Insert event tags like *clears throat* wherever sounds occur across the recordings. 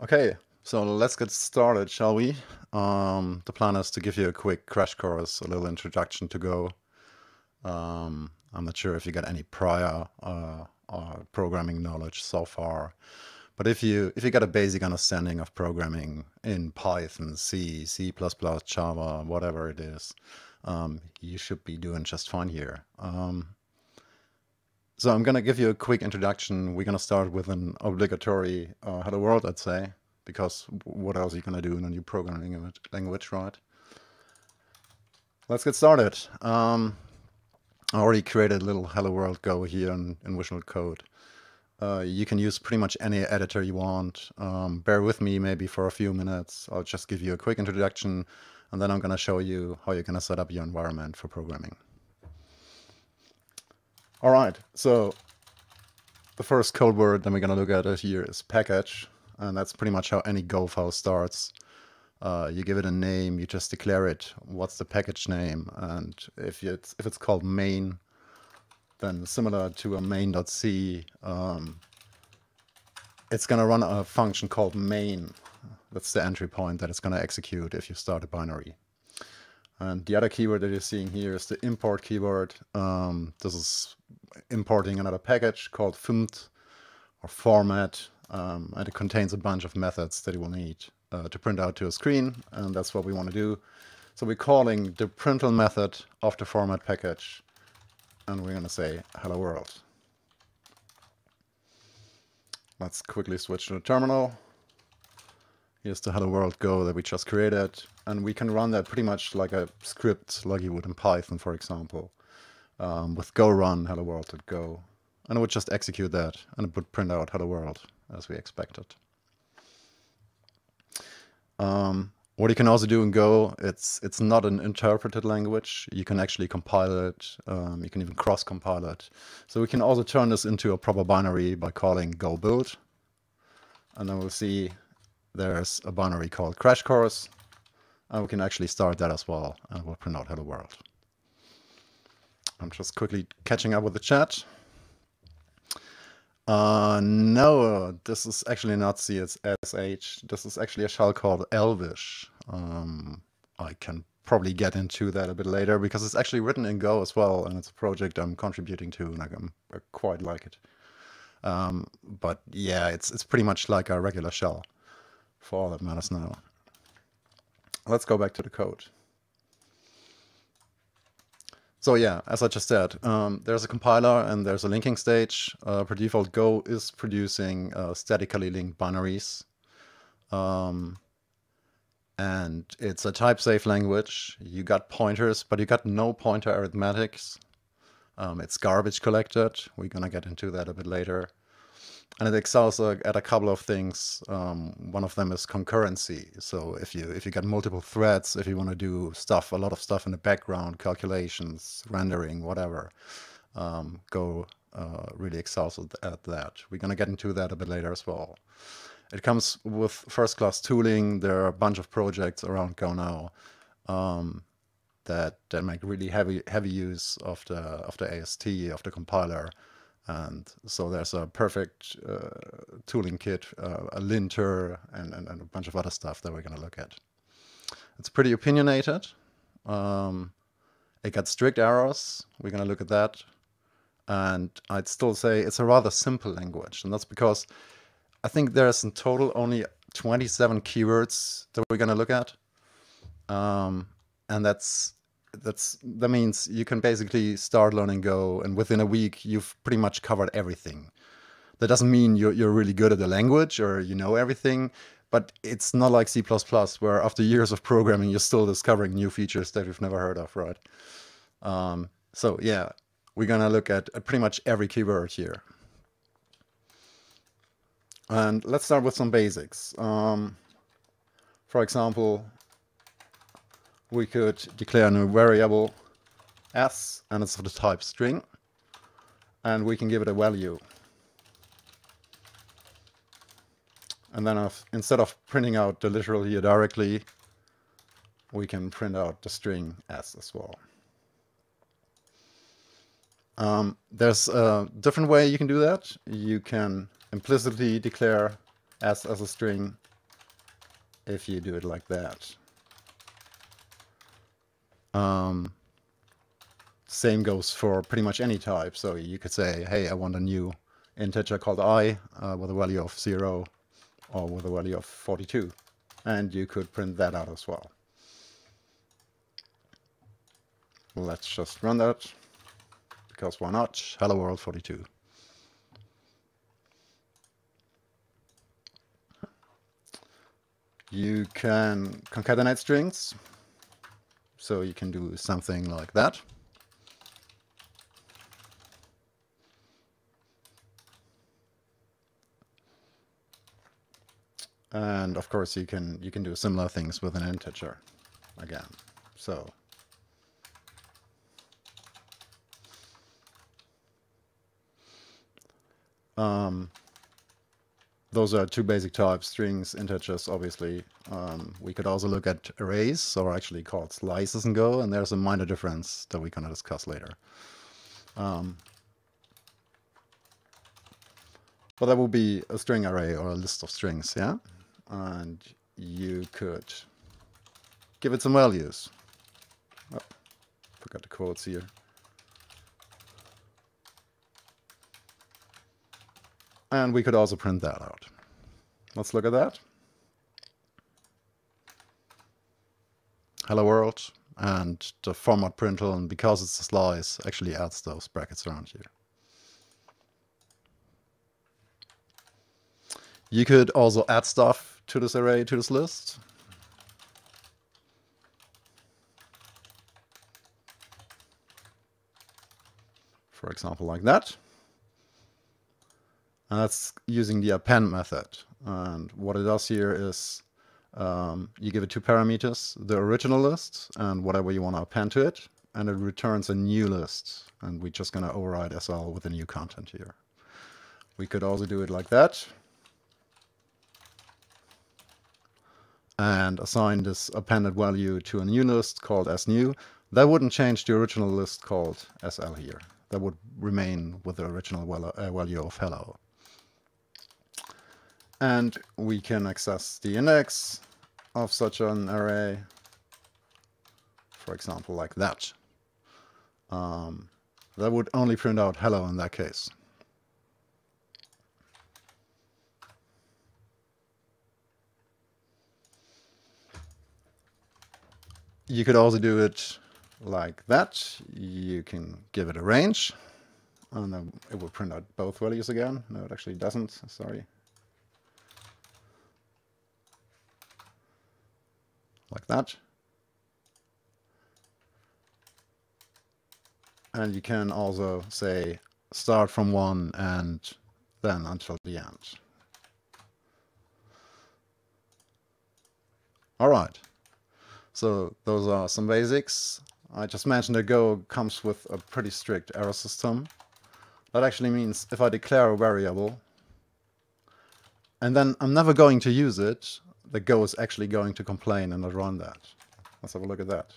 Okay, so let's get started, shall we? Um, the plan is to give you a quick crash course, a little introduction to Go. Um, I'm not sure if you got any prior uh, uh, programming knowledge so far, but if you if you got a basic understanding of programming in Python, C, C++, Java, whatever it is, um, you should be doing just fine here. Um, so I'm going to give you a quick introduction. We're going to start with an obligatory uh, hello world, I'd say, because what else are you going to do in a new programming language, right? Let's get started. Um, I already created a little hello world go here in, in Visual Code. Uh, you can use pretty much any editor you want. Um, bear with me maybe for a few minutes. I'll just give you a quick introduction, and then I'm going to show you how you're going to set up your environment for programming. All right, so the first code word that we're going to look at here is package, and that's pretty much how any Go file starts. Uh, you give it a name, you just declare it, what's the package name, and if it's, if it's called main, then similar to a main.c, um, it's going to run a function called main. That's the entry point that it's going to execute if you start a binary. And the other keyword that you're seeing here is the import keyword. Um, this is importing another package called fmt or format, um, and it contains a bunch of methods that you will need uh, to print out to a screen, and that's what we want to do. So we're calling the println method of the format package, and we're going to say hello world. Let's quickly switch to the terminal. Here's the hello world Go that we just created. And we can run that pretty much like a script like you would in Python, for example. Um, with go run hello world at go. And it would just execute that and it would print out hello world as we expected. Um, what you can also do in Go, it's it's not an interpreted language. You can actually compile it. Um, you can even cross-compile it. So we can also turn this into a proper binary by calling go build. And then we'll see there's a binary called crash course. And we can actually start that as well. And we'll print out hello world. I'm just quickly catching up with the chat. Uh, no, this is actually not CSH. This is actually a shell called Elvish. Um, I can probably get into that a bit later because it's actually written in Go as well, and it's a project I'm contributing to, and I, I quite like it. Um, but yeah, it's it's pretty much like a regular shell for all that matters now. Let's go back to the code. So yeah, as I just said, um, there's a compiler and there's a linking stage. Uh, per default, Go is producing uh, statically linked binaries. Um, and it's a type-safe language. You got pointers, but you got no pointer arithmetics. Um, it's garbage collected. We're going to get into that a bit later and it excels at a couple of things. Um, one of them is concurrency. So if you if you got multiple threads, if you want to do stuff, a lot of stuff in the background, calculations, rendering, whatever, um, Go uh, really excels at that. We're gonna get into that a bit later as well. It comes with first-class tooling. There are a bunch of projects around Go now um, that that make really heavy heavy use of the of the AST of the compiler. And so there's a perfect uh, tooling kit, uh, a linter, and, and, and, a bunch of other stuff that we're going to look at. It's pretty opinionated. Um, it got strict errors. We're going to look at that. And I'd still say it's a rather simple language. And that's because I think there's in total only 27 keywords that we're going to look at. Um, and that's that's that means you can basically start learning Go, and within a week you've pretty much covered everything. That doesn't mean you're you're really good at the language or you know everything, but it's not like C++ where after years of programming you're still discovering new features that you've never heard of, right? Um, so yeah, we're gonna look at, at pretty much every keyword here. And let's start with some basics. Um, for example, we could declare a new variable s and it's of the type string and we can give it a value. And then instead of printing out the literal here directly we can print out the string s as well. Um, there's a different way you can do that. You can implicitly declare s as a string if you do it like that. Um, same goes for pretty much any type. So you could say, hey, I want a new integer called i uh, with a value of 0 or with a value of 42. And you could print that out as well. Let's just run that, because why not? Hello world 42. You can concatenate strings, so you can do something like that. And of course you can you can do similar things with an integer again. So um, those are two basic types, strings, integers, obviously. Um, we could also look at arrays, or actually called slices in Go, and there's a minor difference that we're going to discuss later. Um, but that would be a string array or a list of strings, yeah? and you could give it some values. Oh, forgot the quotes here. And we could also print that out. Let's look at that. Hello world. And the format println, because it's a slice, actually adds those brackets around here. You could also add stuff to this array, to this list. For example, like that. And that's using the append method. And what it does here is um, you give it two parameters, the original list and whatever you want to append to it, and it returns a new list. And we're just going to override SL with a new content here. We could also do it like that. and assign this appended value to a new list called snew, that wouldn't change the original list called sl here. That would remain with the original uh, value of hello. And we can access the index of such an array, for example, like that. Um, that would only print out hello in that case. You could also do it like that. You can give it a range. And then it will print out both values again. No, it actually doesn't. Sorry. Like that. And you can also say start from one and then until the end. All right. So those are some basics. I just mentioned that Go comes with a pretty strict error system. That actually means if I declare a variable, and then I'm never going to use it, the Go is actually going to complain and not run that. Let's have a look at that.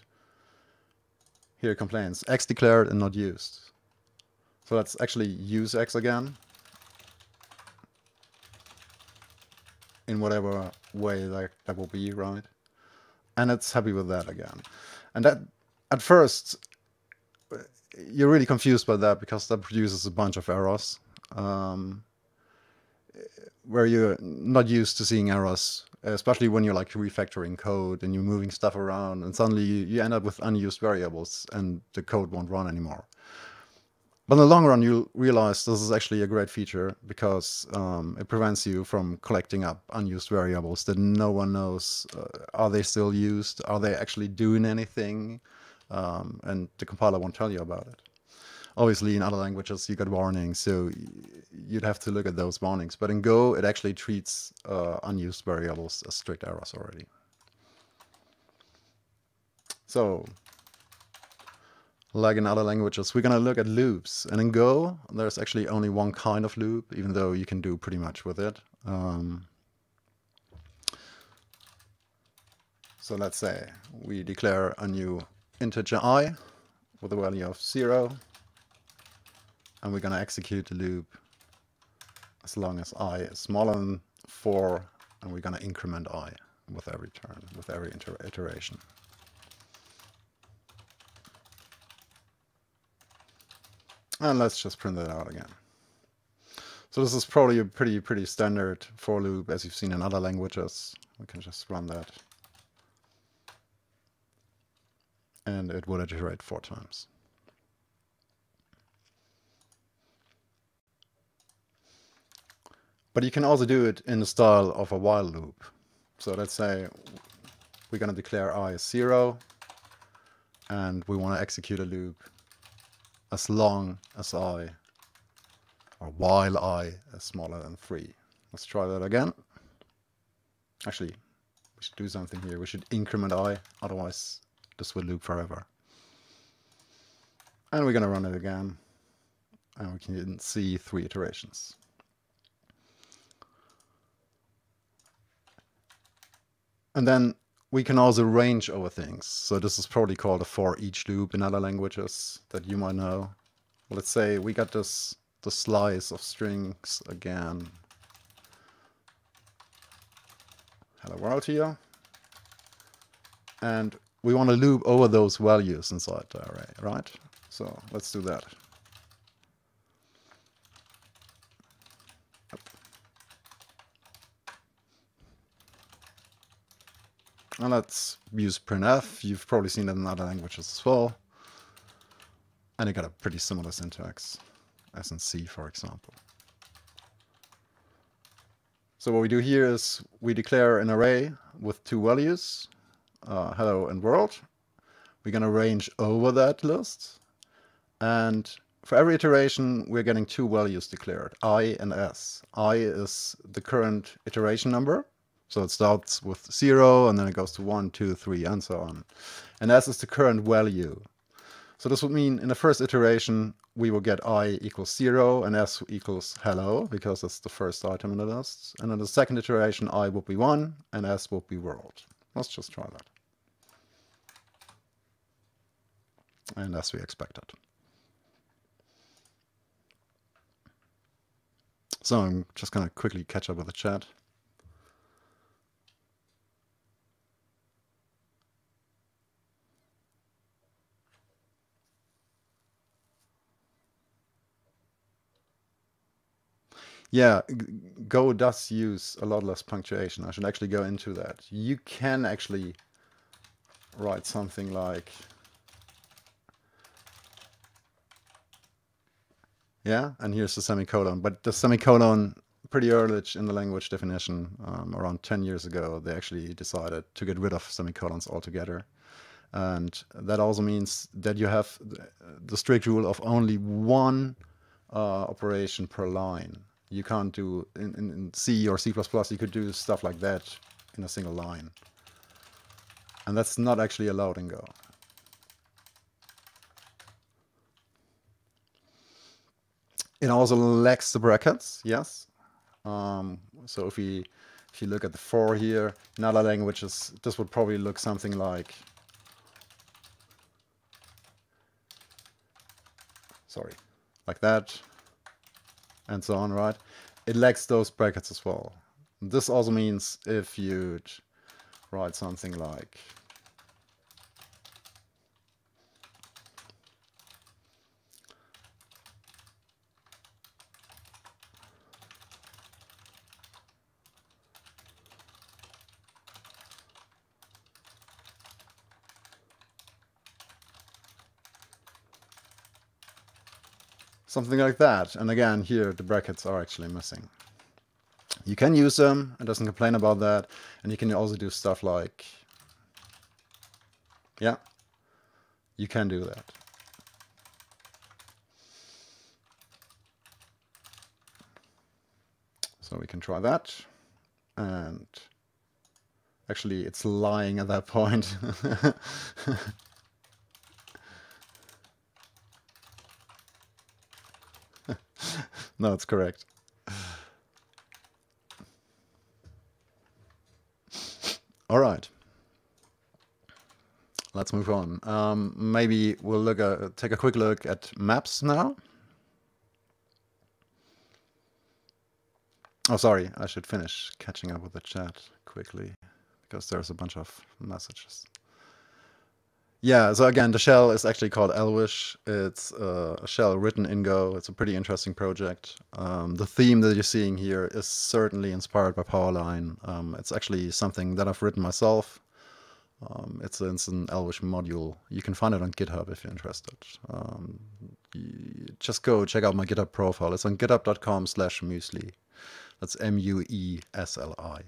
Here it complains, x declared and not used. So let's actually use x again. In whatever way that, that will be, right? and it's happy with that again. And that at first you're really confused by that because that produces a bunch of errors um, where you're not used to seeing errors, especially when you're like refactoring code and you're moving stuff around and suddenly you, end up with unused variables and the code won't run anymore. But in the long run, you'll realize this is actually a great feature because um, it prevents you from collecting up unused variables that no one knows. Uh, are they still used? Are they actually doing anything? Um, and the compiler won't tell you about it. Obviously, in other languages, you get warnings, so you'd have to look at those warnings. But in Go, it actually treats uh, unused variables as strict errors already. So like in other languages, we're going to look at loops. And in Go, there's actually only one kind of loop, even though you can do pretty much with it. Um, so let's say we declare a new integer i with a value of 0. And we're going to execute the loop as long as i is smaller than 4. And we're going to increment i with every turn, with every iteration. And let's just print that out again. So this is probably a pretty, pretty standard for loop as you've seen in other languages. We can just run that. And it would iterate four times. But you can also do it in the style of a while loop. So let's say we're going to declare i as 0, and we want to execute a loop as long as i, or while i is smaller than 3. Let's try that again. Actually, we should do something here. We should increment i, otherwise this will loop forever. And we're going to run it again. And we can see three iterations. And then we can also range over things. So this is probably called a for each loop in other languages that you might know. Let's say we got this the slice of strings again. Hello world here. And we want to loop over those values inside the array, right? So let's do that. And let's use printf. You've probably seen it in other languages as well. And it got a pretty similar syntax as in C, for example. So what we do here is we declare an array with two values, uh, hello and world. We're going to range over that list. And for every iteration, we're getting two values declared, i and s. i is the current iteration number, so it starts with zero and then it goes to one, two, three, and so on. And S is the current value. So this would mean in the first iteration, we will get I equals zero and S equals hello, because that's the first item in the list. And in the second iteration, I would be one and S would be world. Let's just try that. And as we expected. So I'm just going to quickly catch up with the chat. Yeah, Go does use a lot less punctuation. I should actually go into that. You can actually write something like... Yeah, and here's the semicolon. But the semicolon, pretty early in the language definition, um, around 10 years ago, they actually decided to get rid of semicolons altogether. And that also means that you have the strict rule of only one uh, operation per line you can't do in, in, in, C or C++, you could do stuff like that in a single line. And that's not actually allowed in Go. It also lacks the brackets, yes. Um, so if we if you look at the for here, in other languages, this would probably look something like sorry, like that and so on, right? It lacks those brackets as well. This also means if you'd write something like Something like that. And again, here the brackets are actually missing. You can use them, it doesn't complain about that. And you can also do stuff like, yeah, you can do that. So we can try that. And actually it's lying at that point. *laughs* *laughs* no, it's correct. All right. Let's move on. Um, maybe we'll look at, take a quick look at maps now. Oh, sorry. I should finish catching up with the chat quickly because there's a bunch of messages. Yeah, so again, the shell is actually called Elvish. It's uh, a shell written in Go. It's a pretty interesting project. Um, the theme that you're seeing here is certainly inspired by Powerline. Um, it's actually something that I've written myself. Um, it's, it's, an Elvish module. You can find it on GitHub if you're interested. Um, just go check out my GitHub profile. It's on github.com slash muesli. That's M-U-E-S-L-I.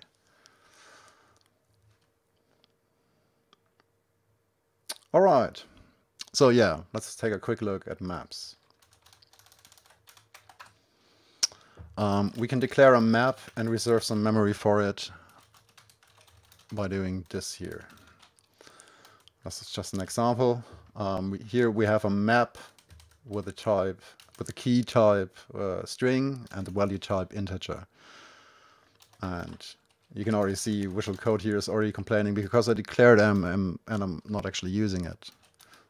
All right. So yeah, let's take a quick look at maps. Um, we can declare a map and reserve some memory for it by doing this here. This is just an example. Um, we, here we have a map with a type, with a key type uh, string and the value type integer. And you can already see Visual Code here is already complaining because I declared M and I'm not actually using it.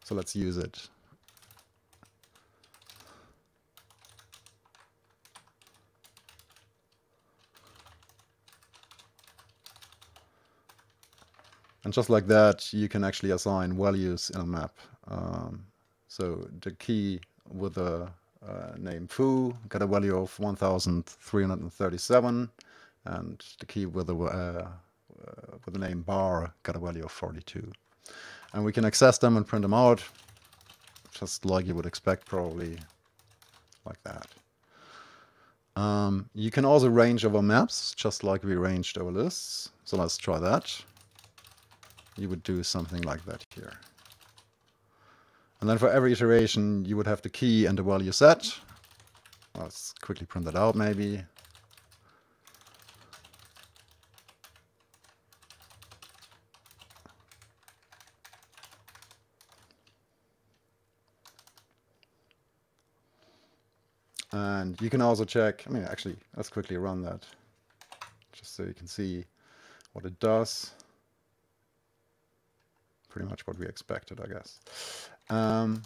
So let's use it. And just like that, you can actually assign values in a map. Um, so the key with the uh, name foo got a value of 1337 and the key with the, uh, with the name bar got a value of 42. And we can access them and print them out, just like you would expect probably, like that. Um, you can also range over maps, just like we ranged over lists. So let's try that. You would do something like that here. And then for every iteration, you would have the key and the value set. Let's quickly print that out maybe. And you can also check, I mean, actually, let's quickly run that just so you can see what it does. Pretty much what we expected, I guess. Um,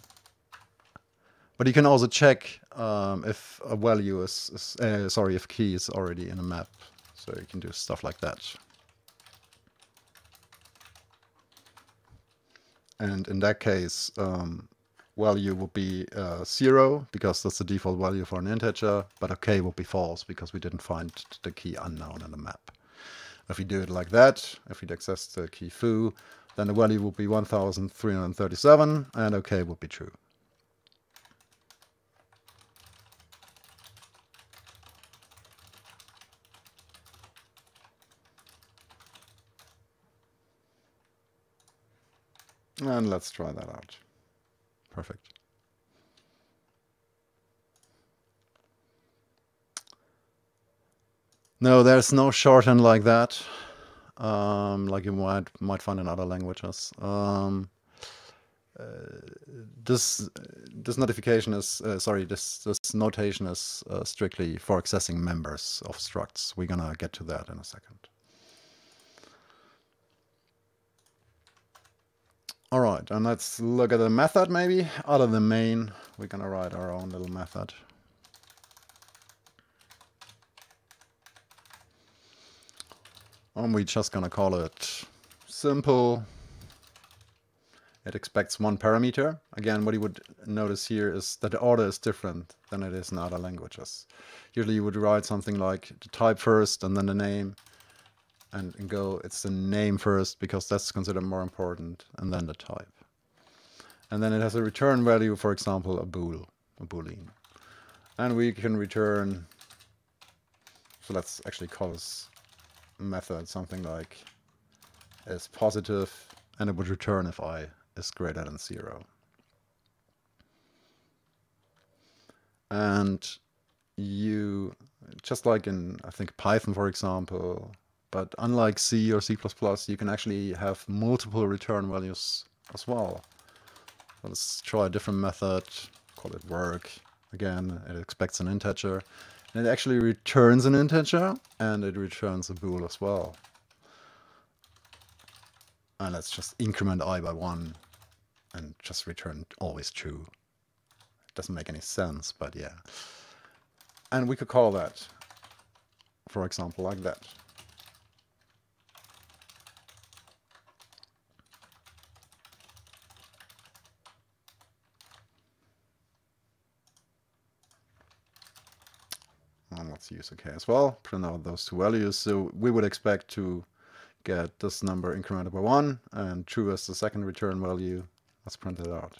but you can also check um, if a value is, uh, sorry, if key is already in a map. So you can do stuff like that. And in that case, um, value would be uh, zero because that's the default value for an integer, but OK would be false because we didn't find the key unknown in the map. If we do it like that, if we access the key foo, then the value would be 1337 and OK would be true. And let's try that out. Perfect. No, there's no shorthand like that, um, like you might might find in other languages. Um, uh, this this notification is uh, sorry this this notation is uh, strictly for accessing members of structs. We're gonna get to that in a second. All right, and let's look at the method maybe. Out of the main, we're gonna write our own little method. And we're just gonna call it simple. It expects one parameter. Again, what you would notice here is that the order is different than it is in other languages. Usually you would write something like the type first and then the name and, go, it's the name first because that's considered more important, and then the type. And then it has a return value, for example, a bool, a boolean. And we can return, so let's actually call this method something like is positive, and it would return if i is greater than zero. And you, just like in, I think, Python, for example, but unlike C or C++, you can actually have multiple return values as well. Let's try a different method, call it work. Again, it expects an integer. And it actually returns an integer, and it returns a bool as well. And let's just increment i by 1, and just return always true. It doesn't make any sense, but yeah. And we could call that, for example, like that. Use OK as well, print out those two values. So we would expect to get this number incremented by 1 and true as the second return value. Let's print it out.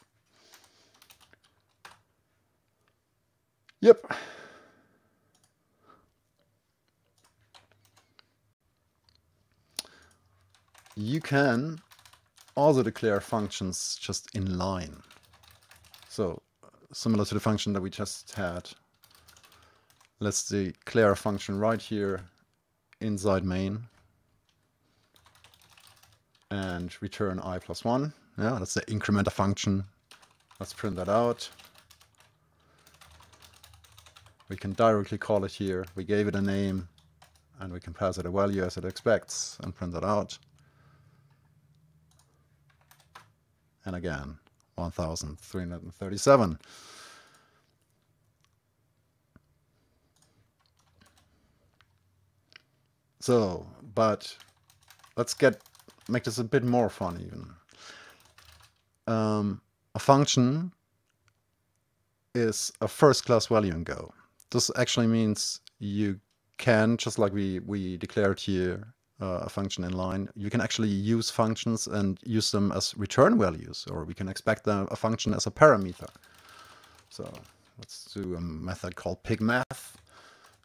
Yep. You can also declare functions just in line. So similar to the function that we just had, let's declare a function right here inside main and return i plus 1. Yeah, that's the incrementer function. Let's print that out. We can directly call it here. We gave it a name and we can pass it a value as it expects and print that out. And again, 1337. So, but let's get make this a bit more fun even. Um, a function is a first class value in Go. This actually means you can, just like we, we declared here, uh, a function in line, you can actually use functions and use them as return values, or we can expect them, a function as a parameter. So let's do a method called pickMath,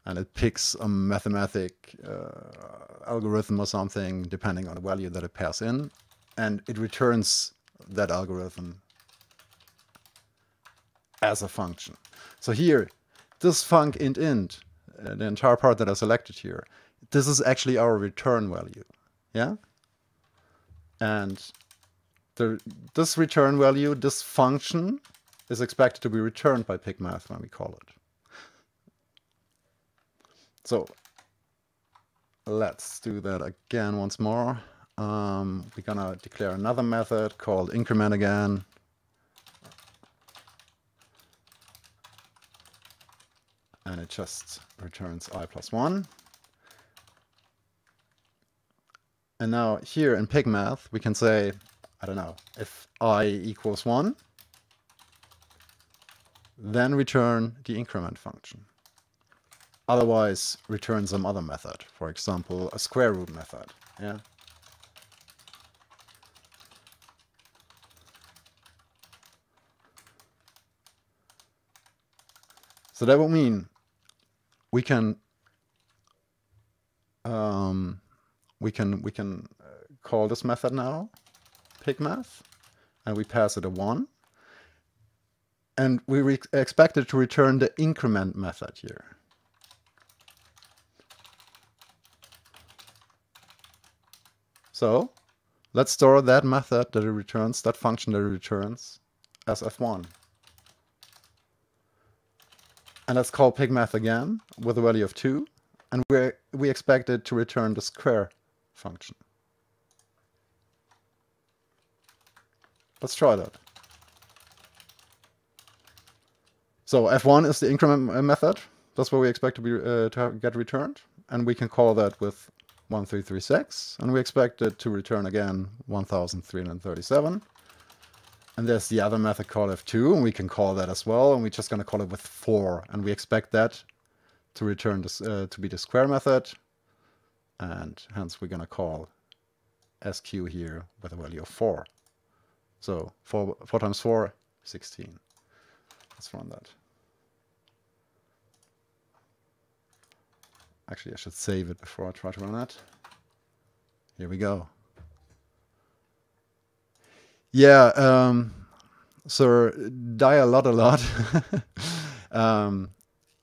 and it picks a mathematic uh, algorithm or something, depending on the value that it passes in, and it returns that algorithm as a function. So here, this func int int, uh, the entire part that I selected here, this is actually our return value. Yeah? And the, this return value, this function, is expected to be returned by pickMath when we call it. So let's do that again once more. Um, we're gonna declare another method called increment again. And it just returns i plus 1. And now here in pickMath, we can say, I don't know, if i equals 1, then return the increment function. Otherwise, return some other method, for example, a square root method. Yeah. So that would mean we can um, we can we can uh, call this method now pickMath and we pass it a 1 and we expect it to return the increment method here so let's store that method that it returns that function that it returns as f1 and let's call pickMath again with a value of 2 and we we expect it to return the square function. Let's try that. So f1 is the increment method. That's what we expect to be uh, to get returned, and we can call that with 1336, and we expect it to return again 1337. And there's the other method called f2, and we can call that as well, and we're just going to call it with 4, and we expect that to return this uh, to be the square method, and hence we're going to call sq here with a value of 4. So 4, 4 times 4, 16. Let's run that. Actually, I should save it before I try to run that. Here we go. Yeah, um, so die a lot, a lot. *laughs* um,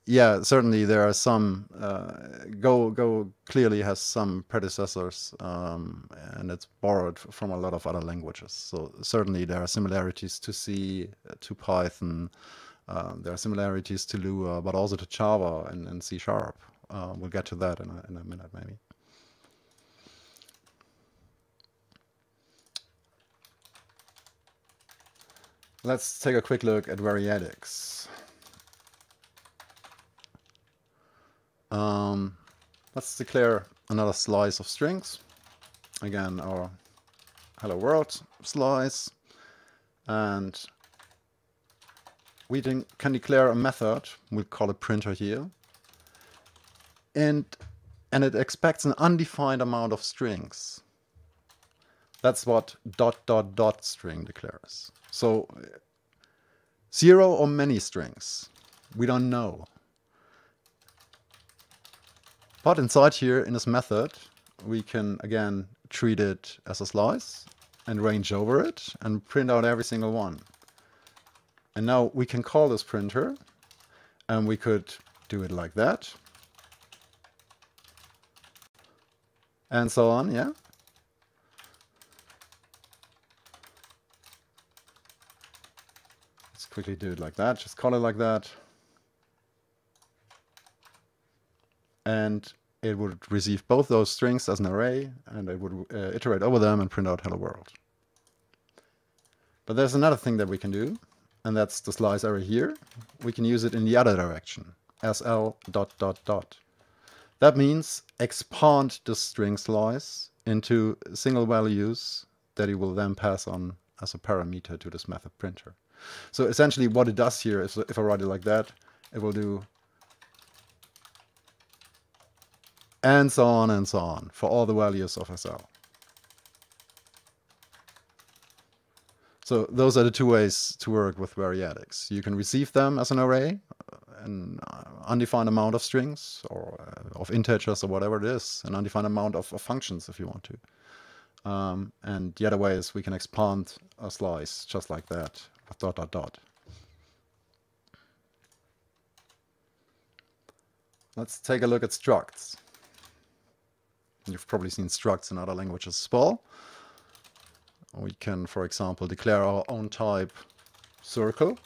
yeah, certainly there are some. Uh, Go Go clearly has some predecessors, um, and it's borrowed from a lot of other languages. So certainly there are similarities to C, to Python. Um, there are similarities to Lua, but also to Java and, and C Sharp. Uh, we'll get to that in a, in a minute, maybe. Let's take a quick look at variadics. Um, let's declare another slice of strings. Again, our hello world slice. And we can declare a method, we'll call it printer here. And and it expects an undefined amount of strings. That's what dot dot dot string declares. So zero or many strings, we don't know. But inside here in this method, we can again treat it as a slice and range over it and print out every single one. And now we can call this printer and we could do it like that. And so on, yeah. Let's quickly do it like that, just call it like that. And it would receive both those strings as an array and it would uh, iterate over them and print out hello world. But there's another thing that we can do and that's the slice array here. We can use it in the other direction, sl dot dot dot. That means expand the string slice into single values that it will then pass on as a parameter to this method printer. So essentially what it does here is if I write it like that, it will do and so on and so on for all the values of SL. So those are the two ways to work with variadics. You can receive them as an array, an undefined amount of strings or uh, of integers or whatever it is, an undefined amount of, of functions if you want to. Um, and the other way is we can expand a slice just like that with dot dot dot. Let's take a look at structs. You've probably seen structs in other languages as well. We can, for example, declare our own type circle.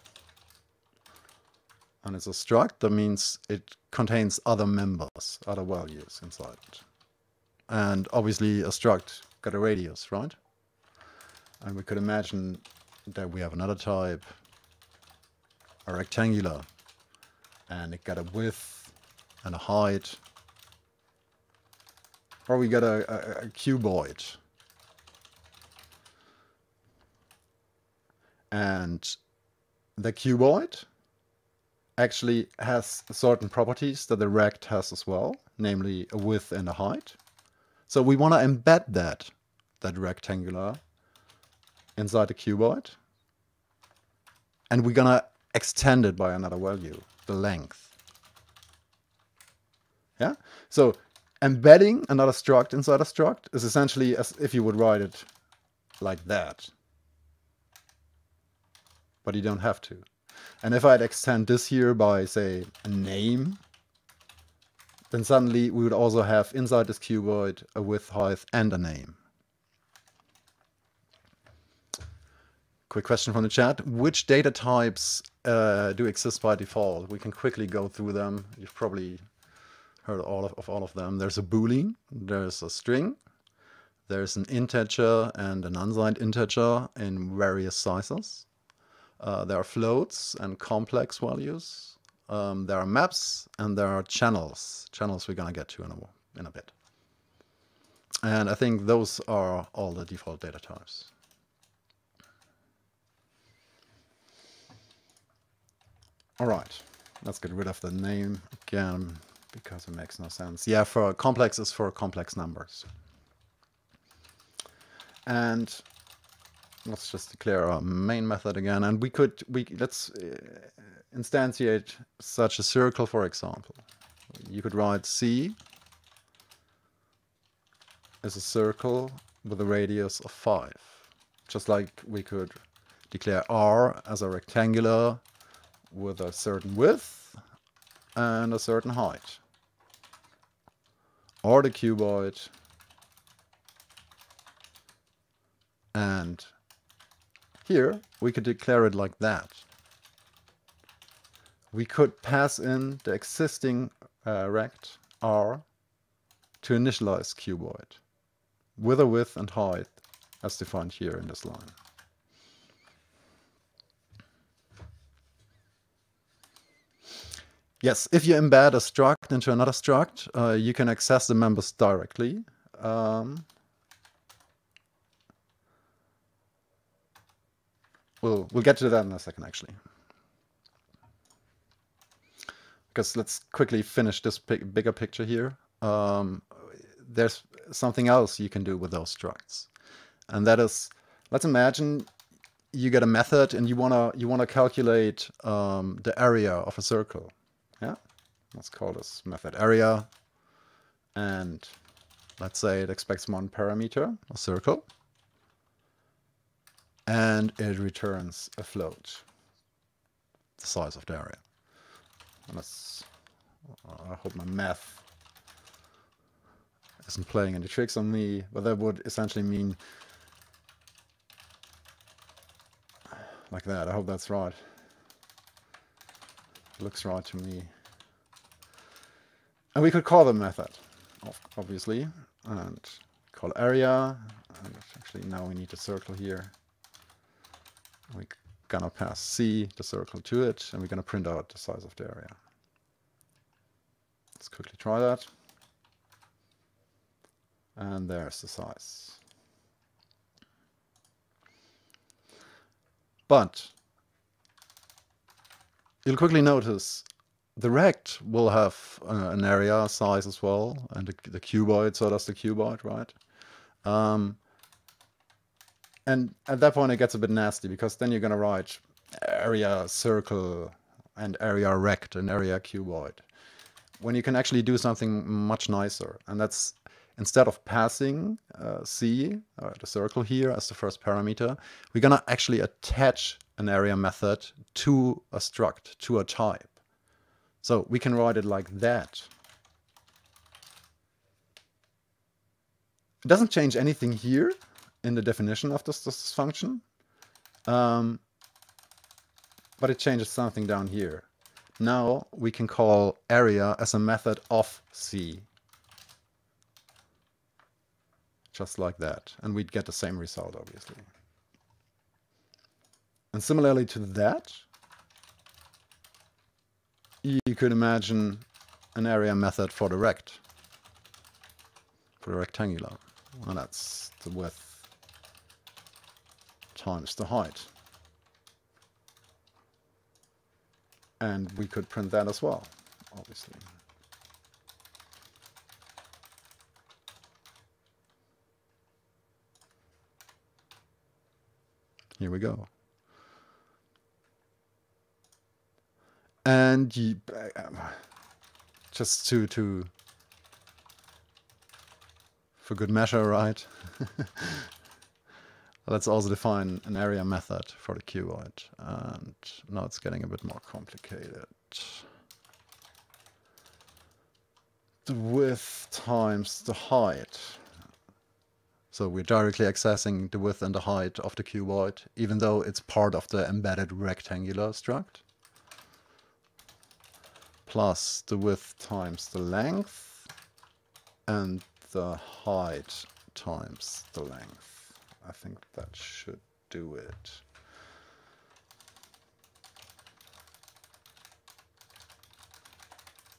And it's a struct, that means it contains other members, other values inside it. And obviously a struct got a radius, right? And we could imagine that we have another type, a rectangular, and it got a width and a height. Or we got a, a, a cuboid, And the cuboid actually has certain properties that the rect has as well, namely a width and a height. So we want to embed that, that rectangular, inside the cuboid. And we're going to extend it by another value, the length. Yeah? So embedding another struct inside a struct is essentially as if you would write it like that but you don't have to. And if I'd extend this here by, say, a name, then suddenly we would also have inside this cuboid a width, height, and a name. Quick question from the chat. Which data types uh, do exist by default? We can quickly go through them. You've probably heard all of, of all of them. There's a boolean, there's a string, there's an integer and an unsigned integer in various sizes. Uh, there are floats and complex values. Um, there are maps and there are channels. Channels we're going to get to in a, in a bit. And I think those are all the default data types. All right, let's get rid of the name again because it makes no sense. Yeah, for complex is for complex numbers. And let's just declare our main method again. And we could we let's uh, instantiate such a circle for example. You could write c as a circle with a radius of 5 just like we could declare r as a rectangular with a certain width and a certain height. Or the cuboid and here, we could declare it like that. We could pass in the existing uh, rect r to initialize cuboid with a width and height as defined here in this line. Yes, if you embed a struct into another struct, uh, you can access the members directly. Um, We'll, we'll get to that in a second, actually. because let's quickly finish this bigger picture here. Um, there's something else you can do with those structs. And that is, let's imagine you get a method and you wanna you wanna calculate um, the area of a circle. Yeah, let's call this method area, and let's say it expects one parameter, a circle, and it returns a float, the size of the area. I hope my math isn't playing any tricks on me, but that would essentially mean like that. I hope that's right. looks right to me. And we could call the method, obviously, and call area. And actually now we need a circle here. We're gonna pass C, the circle, to it, and we're gonna print out the size of the area. Let's quickly try that. And there's the size. But you'll quickly notice the rect will have uh, an area size as well, and the, the, cuboid, so does the cuboid, right? Um, and at that point it gets a bit nasty, because then you're going to write area circle and area rect and area cuboid. When you can actually do something much nicer, and that's instead of passing uh, C, uh, the circle here as the first parameter, we're gonna actually attach an area method to a struct, to a type. So we can write it like that. It doesn't change anything here in the definition of this, this function, um, but it changes something down here. Now we can call area as a method of C just like that. And we'd get the same result, obviously. And similarly to that, you could imagine an area method for the rect, for the rectangular. And that's the width times the height. And we could print that as well, obviously. Here we go. And you, um, just to, to, for good measure, right? *laughs* Let's also define an area method for the cuboid. And now it's getting a bit more complicated. The width times the height. So we're directly accessing the width and the height of the cuboid, even though it's part of the embedded rectangular struct. Plus the width times the length and the height times the length. I think that should do it.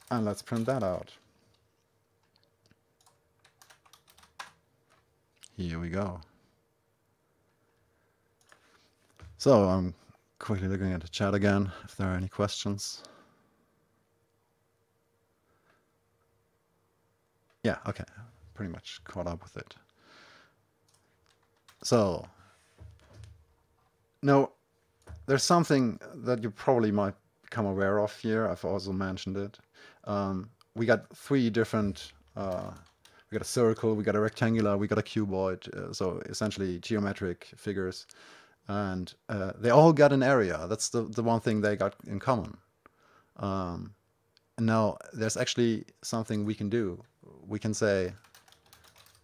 And let's print that out. Here we go. So I'm quickly looking at the chat again, if there are any questions. Yeah, okay, pretty much caught up with it. So, now, there's something that you probably might become aware of here. I've also mentioned it. Um, we got three different uh, we got a circle, we got a rectangular, we got a cuboid, uh, so essentially geometric figures. And uh, they all got an area. That's the, the one thing they got in common. Um, now there's actually something we can do. We can say,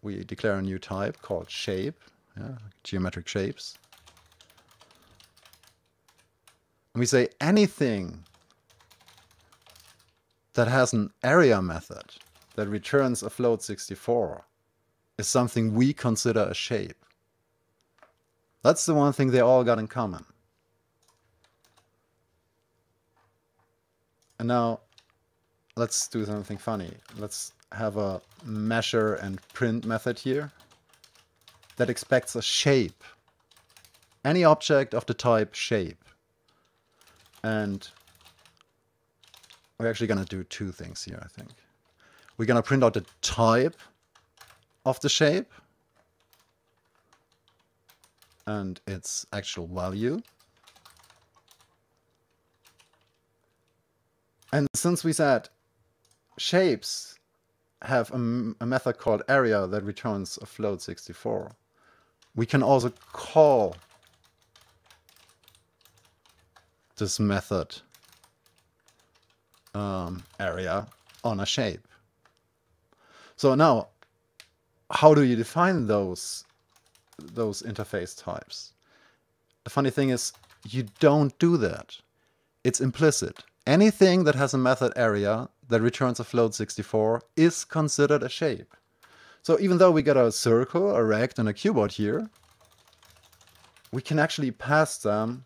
we declare a new type called shape, yeah, geometric shapes. And we say anything that has an area method that returns a float 64 is something we consider a shape. That's the one thing they all got in common. And now let's do something funny. Let's have a measure and print method here that expects a shape. Any object of the type shape. And we're actually going to do two things here, I think. We're going to print out the type of the shape and its actual value. And since we said shapes have a, a, method called area that returns a float 64, we can also call this method um, area on a shape. So now, how do you define those those interface types? The funny thing is, you don't do that. It's implicit. Anything that has a method area that returns a float 64 is considered a shape. So even though we got a circle, a rect, and a cuboid here, we can actually pass them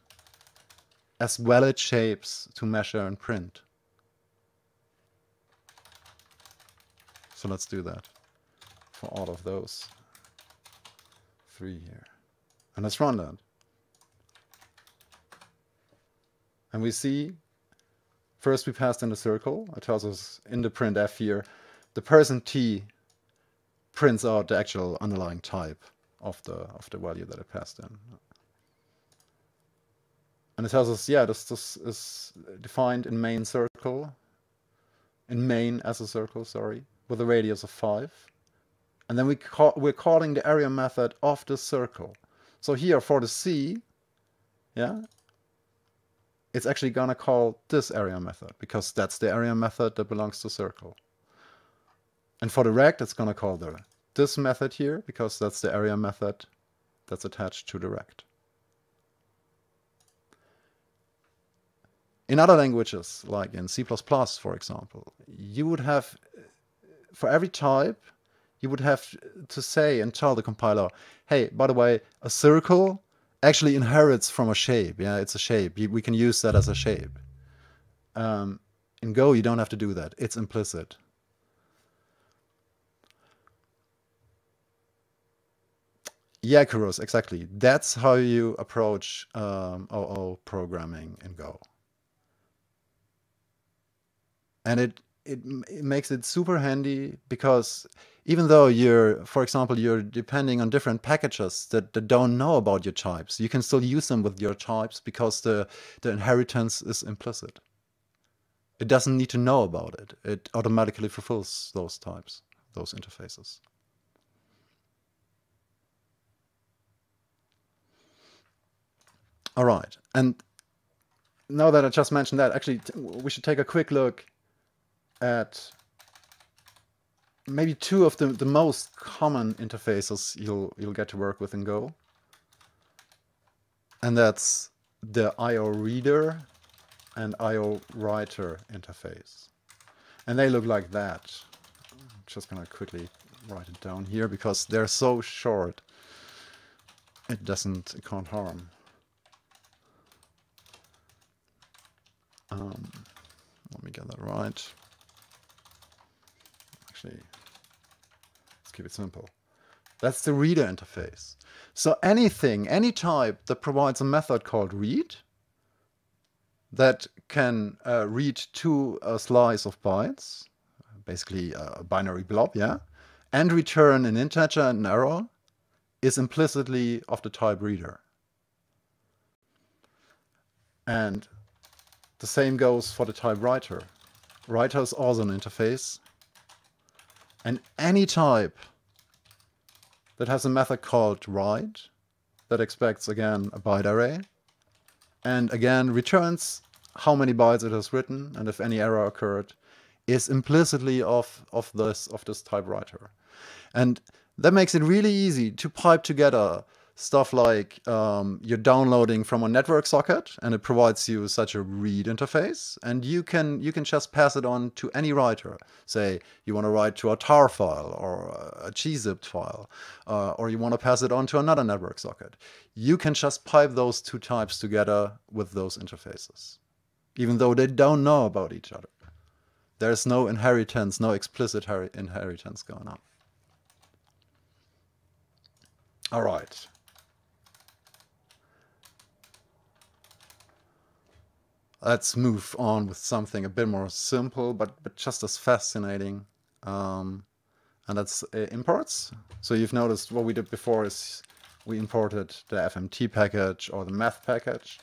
as valid shapes to measure and print. So let's do that for all of those three here. And let's run that. And we see, first we passed in the circle. It tells us in the printf here, the percent T prints out the actual underlying type of the of the value that it passed in. And it tells us, yeah, this, this is defined in main circle, in main as a circle, sorry, with a radius of 5. And then we call, we're calling the area method of the circle. So here for the C, yeah, it's actually going to call this area method because that's the area method that belongs to circle. And for the rect, it's going to call the this method here because that's the area method that's attached to the rect. In other languages, like in C++, for example, you would have, for every type, you would have to say and tell the compiler, hey, by the way, a circle actually inherits from a shape. Yeah, it's a shape. We can use that as a shape. Um, in Go, you don't have to do that. It's implicit. Yeah, Kuros, exactly. That's how you approach um, OO programming in Go and it, it it makes it super handy because even though you're, for example, you're depending on different packages that, that don't know about your types, you can still use them with your types because the, the inheritance is implicit. It doesn't need to know about it. It automatically fulfills those types, those interfaces. All right, and now that I just mentioned that, actually, we should take a quick look at maybe two of the, the most common interfaces you'll you'll get to work with in Go. And that's the IO reader and IO writer interface. And they look like that. I'm just gonna quickly write it down here because they're so short. It doesn't, it can't harm. Um, let me get that right actually. Let's keep it simple. That's the reader interface. So anything, any type that provides a method called read that can uh, read to a slice of bytes, basically a binary blob, yeah, and return an integer and an error is implicitly of the type reader. And the same goes for the type writer. Is also an interface. And any type that has a method called write that expects again a byte array. And again returns how many bytes it has written and if any error occurred is implicitly of of this of this type writer. And that makes it really easy to pipe together stuff like um, you're downloading from a network socket and it provides you such a read interface and you can you can just pass it on to any writer. Say you want to write to a tar file or a gzipped file uh, or you want to pass it on to another network socket. You can just pipe those two types together with those interfaces even though they don't know about each other. There's no inheritance no explicit inheritance going on. All right let's move on with something a bit more simple, but, but just as fascinating. Um, and that's uh, imports. So you've noticed what we did before is we imported the FMT package or the math package.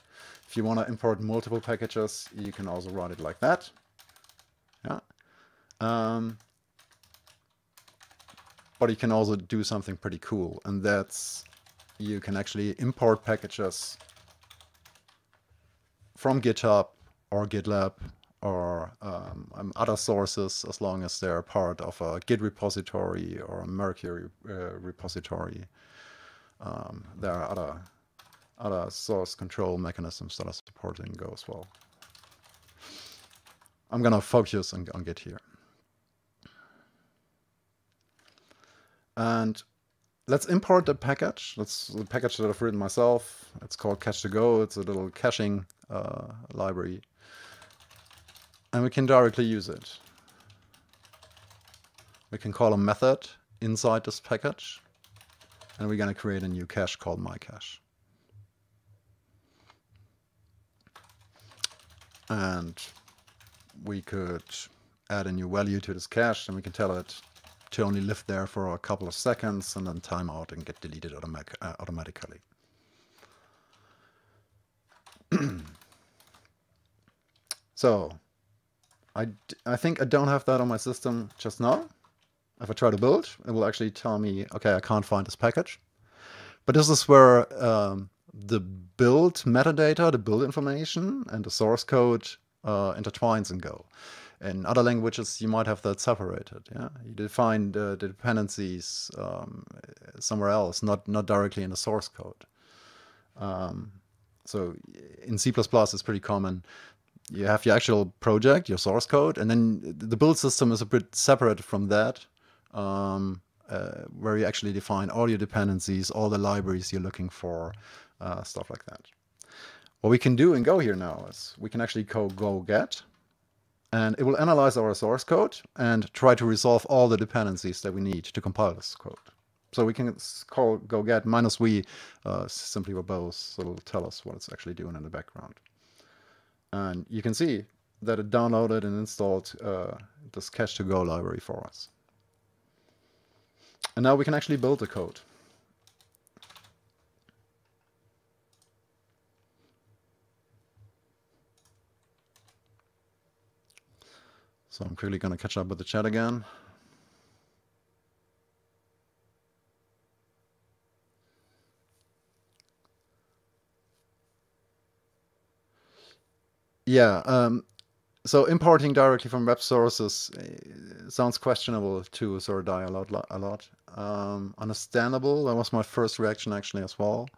If you want to import multiple packages, you can also run it like that. Yeah. Um, but you can also do something pretty cool, and that's you can actually import packages from GitHub or GitLab or um, um, other sources as long as they're part of a Git repository or a Mercurial uh, repository. Um, there are other other source control mechanisms that are supporting Go as well. I'm gonna focus on, on Git here. And let's import the package. That's the package that I've written myself. It's called Cache2Go. It's a little caching uh, library. And we can directly use it. We can call a method inside this package. And we're going to create a new cache called myCache. And we could add a new value to this cache and we can tell it to only live there for a couple of seconds and then time out and get deleted uh, automatically. *clears throat* so I, I think I don't have that on my system just now. If I try to build, it will actually tell me, okay, I can't find this package. But this is where um, the build metadata, the build information, and the source code uh, intertwines and Go. In other languages, you might have that separated. Yeah, you define the, the dependencies um, somewhere else, not not directly in the source code. Um, so in C++, it's pretty common. You have your actual project, your source code, and then the build system is a bit separate from that, um, uh, where you actually define all your dependencies, all the libraries you're looking for, uh, stuff like that. What we can do in Go here now is we can actually go go get, and it will analyze our source code and try to resolve all the dependencies that we need to compile this code. So we can call go get minus v uh, simply verbose, so it'll tell us what it's actually doing in the background. And you can see that it downloaded and installed uh, this Cache2Go library for us. And now we can actually build the code. So I'm quickly going to catch up with the chat again. Yeah, um, so importing directly from web sources uh, sounds questionable to Sourdai a lot. A lot. Um, understandable. That was my first reaction actually as well.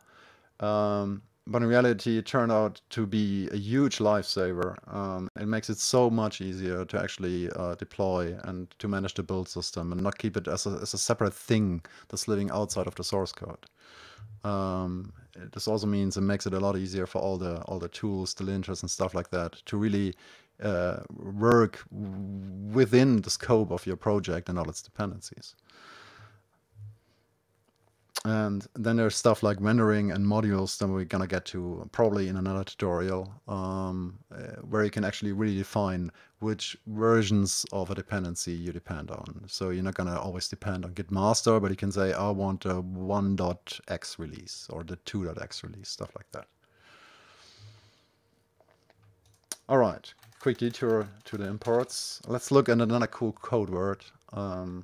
Um, but in reality, it turned out to be a huge lifesaver. Um, it makes it so much easier to actually uh, deploy and to manage the build system and not keep it as a, as a separate thing that's living outside of the source code. Um, this also means it makes it a lot easier for all the all the tools, the linters and stuff like that to really uh, work within the scope of your project and all its dependencies. And then there's stuff like vendoring and modules that we're gonna get to probably in another tutorial, um, uh, where you can actually really define which versions of a dependency you depend on. So you're not gonna always depend on Git master, but you can say, I want a 1.x release or the 2.x release, stuff like that. All right, quick detour to the imports. Let's look at another cool code word. Um,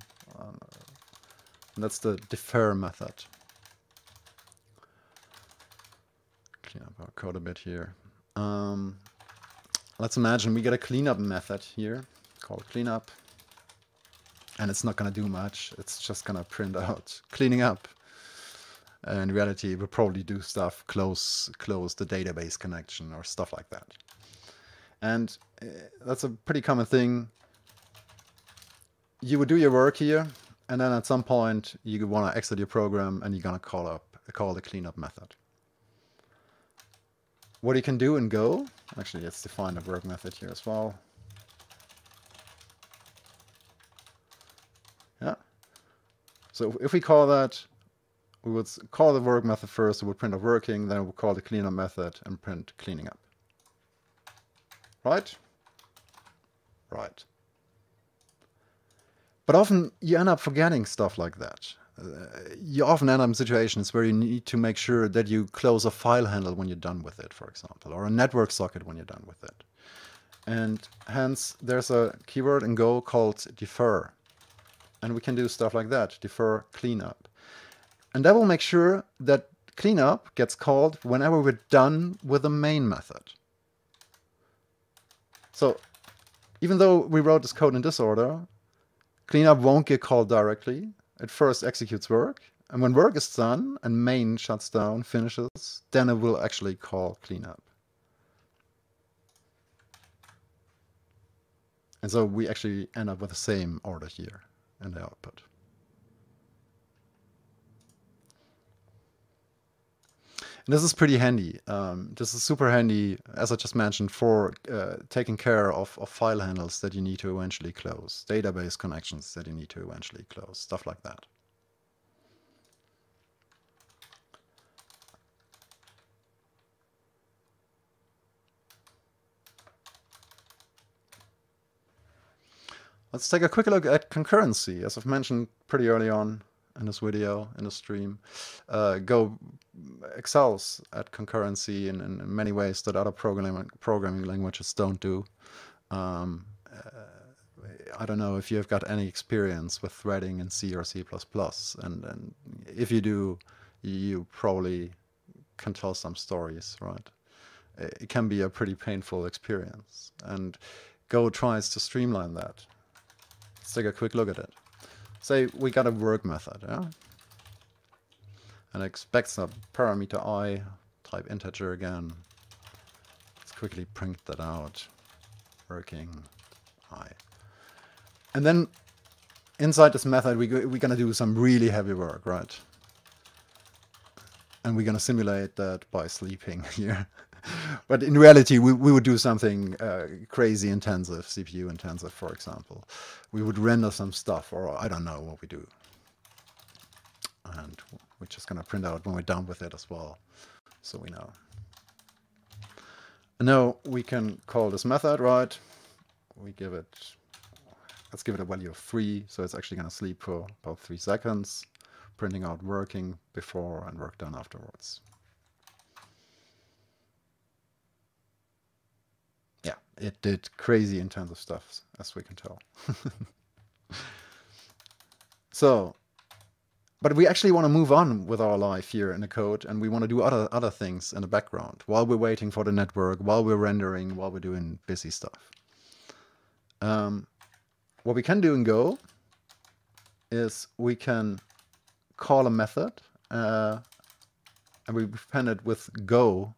uh, that's the defer method. Clean up our code a bit here. Um, let's imagine we get a cleanup method here called cleanup. And it's not going to do much. It's just going to print *laughs* out cleaning up. And in reality, we'll probably do stuff, close, close the database connection or stuff like that. And uh, that's a pretty common thing. You would do your work here, and then at some point you want to exit your program and you're going to call up call the cleanup method. What you can do in Go, actually let's define a work method here as well. Yeah. So if we call that, we would call the work method first, it would print a working, then we would call the cleanup method and print cleaning up. right? Right. But often you end up forgetting stuff like that. Uh, you often end up in situations where you need to make sure that you close a file handle when you're done with it, for example, or a network socket when you're done with it. And hence, there's a keyword in Go called defer. And we can do stuff like that, defer cleanup. And that will make sure that cleanup gets called whenever we're done with the main method. So even though we wrote this code in this order, cleanup won't get called directly. It first executes work, and when work is done and main shuts down, finishes, then it will actually call cleanup. And so we actually end up with the same order here in the output. This is pretty handy. Um, this is super handy, as I just mentioned, for uh, taking care of, of file handles that you need to eventually close, database connections that you need to eventually close, stuff like that. Let's take a quick look at concurrency. As I've mentioned pretty early on, in this video, in the stream. Uh, Go excels at concurrency in, in, many ways that other programming, programming languages don't do. Um, uh, I don't know if you've got any experience with threading in C or C++, and, and if you do, you probably can tell some stories, right? It can be a pretty painful experience, and Go tries to streamline that. Let's take a quick look at it say we got a work method, yeah? And expects a parameter i, type integer again. Let's quickly print that out. Working i. And then inside this method, we we're going to do some really heavy work, right? And we're going to simulate that by sleeping *laughs* here. *laughs* but in reality, we, we would do something uh, crazy intensive, CPU intensive, for example. We would render some stuff, or I don't know what we do. And we're just going to print out when we're done with it as well, so we know. And now we can call this method, right? We give it, let's give it a value of 3, so it's actually going to sleep for about 3 seconds, printing out working before and work done afterwards. It did crazy in terms of stuff, as we can tell. *laughs* so, but we actually want to move on with our life here in the code, and we want to do other other things in the background while we're waiting for the network, while we're rendering, while we're doing busy stuff. Um, what we can do in Go is we can call a method, uh, and we append it with Go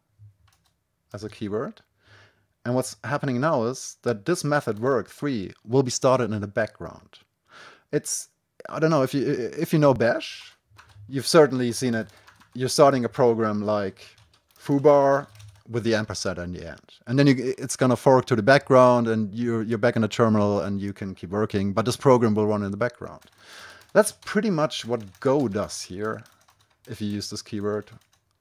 as a keyword and what's happening now is that this method work three will be started in the background. It's I don't know if you if you know Bash, you've certainly seen it. You're starting a program like foobar with the ampersand in the end, and then you, it's gonna fork to the background, and you're you're back in the terminal, and you can keep working. But this program will run in the background. That's pretty much what Go does here, if you use this keyword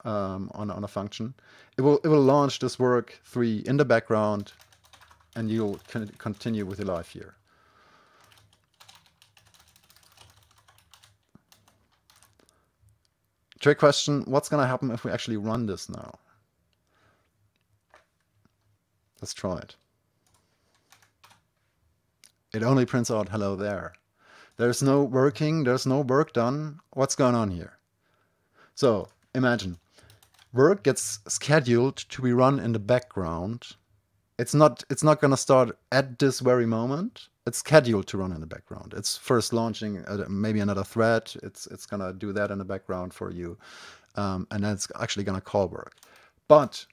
um, on, on a function. It will, it will launch this work three in the background and you'll continue with your life here. Trick question, what's going to happen if we actually run this now? Let's try it. It only prints out hello there. There's no working, there's no work done. What's going on here? So imagine work gets scheduled to be run in the background. It's not it's not gonna start at this very moment. It's scheduled to run in the background. It's first launching maybe another thread. It's it's gonna do that in the background for you, um, and then it's actually gonna call work. But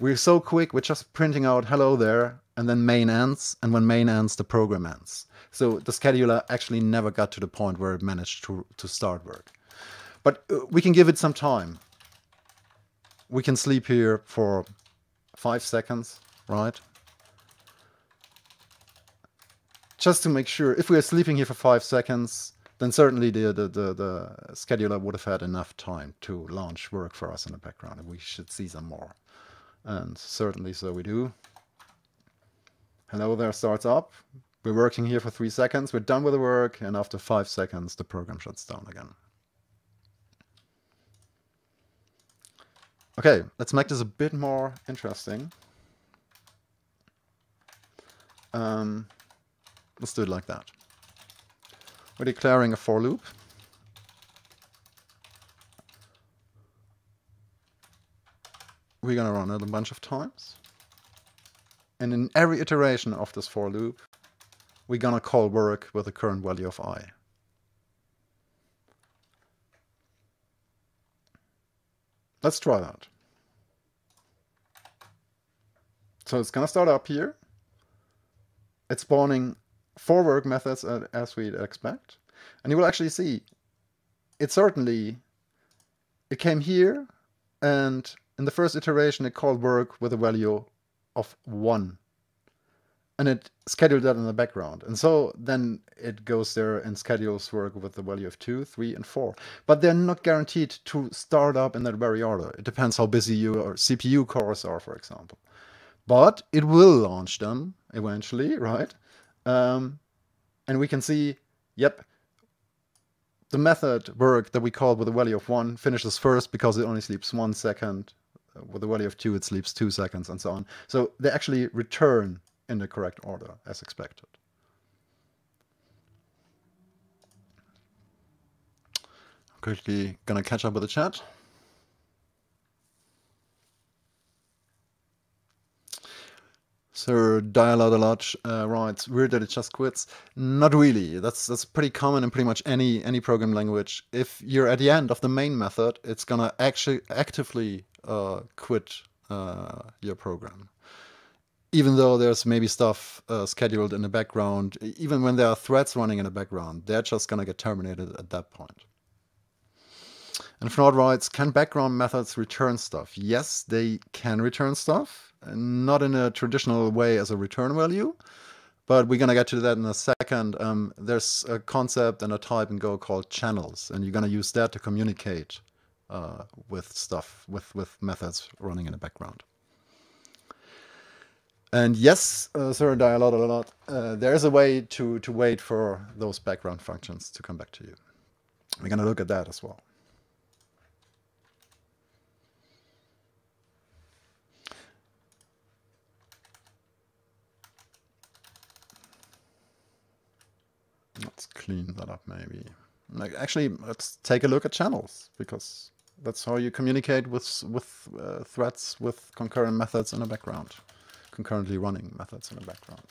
we're so quick. We're just printing out hello there, and then main ends, and when main ends, the program ends. So the scheduler actually never got to the point where it managed to to start work. But uh, we can give it some time we can sleep here for five seconds, right? Just to make sure, if we are sleeping here for five seconds, then certainly the, the, the, the, scheduler would have had enough time to launch work for us in the background, and we should see some more. And certainly so we do. hello there starts up. We're working here for three seconds. We're done with the work. And after five seconds, the program shuts down again. Okay, let's make this a bit more interesting. Um, let's do it like that. We're declaring a for loop. We're going to run it a bunch of times. And in every iteration of this for loop, we're going to call work with the current value of i. Let's try that. So it's going to start up here. It's spawning four work methods as we'd expect. And you will actually see it certainly, it came here and in the first iteration it called work with a value of 1 and it scheduled that in the background. And so then it goes there and schedules work with the value of 2, 3, and 4. But they're not guaranteed to start up in that very order. It depends how busy your CPU cores are, for example. But it will launch them eventually, right? Um, and we can see, yep, the method work that we called with a value of 1 finishes first because it only sleeps 1 second. With a value of 2, it sleeps 2 seconds, and so on. So they actually return in the correct order as expected. Quickly gonna catch up with the chat. Sir Dialogue a lot uh, writes, weird that it just quits. Not really. That's that's pretty common in pretty much any any program language. If you're at the end of the main method, it's gonna actually actively uh, quit uh, your program even though there's maybe stuff uh, scheduled in the background, even when there are threads running in the background, they're just to get terminated at that point. And Fnord writes, can background methods return stuff? Yes, they can return stuff, not in a traditional way as a return value, but we're going to get to that in a second. Um, there's a concept and a type in Go called channels, and you're going to use that to communicate uh, with stuff, with, with methods running in the background. And yes, uh, Sir a lot, a lot. Uh, there's a way to, to wait for those background functions to come back to you. We're going to look at that as well. Let's clean that up maybe. Like actually, let's take a look at channels because that's how you communicate with with uh, threads with concurrent methods in the background concurrently running methods in the background.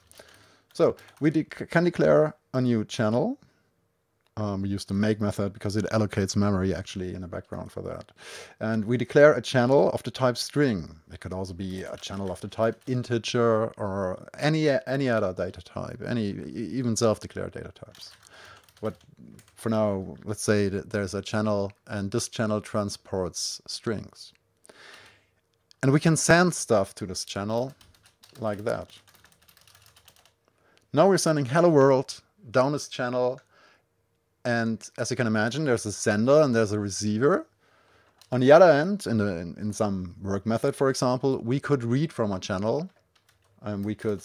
So we de can declare a new channel. Um, we use the make method because it allocates memory actually in the background for that. And we declare a channel of the type string. It could also be a channel of the type integer or any any other data type, any even self-declared data types. But for now, let's say that there's a channel and this channel transports strings. And we can send stuff to this channel like that. Now we're sending hello world down this channel and as you can imagine there's a sender and there's a receiver. On the other end, in, the, in, in some work method for example, we could read from a channel and we could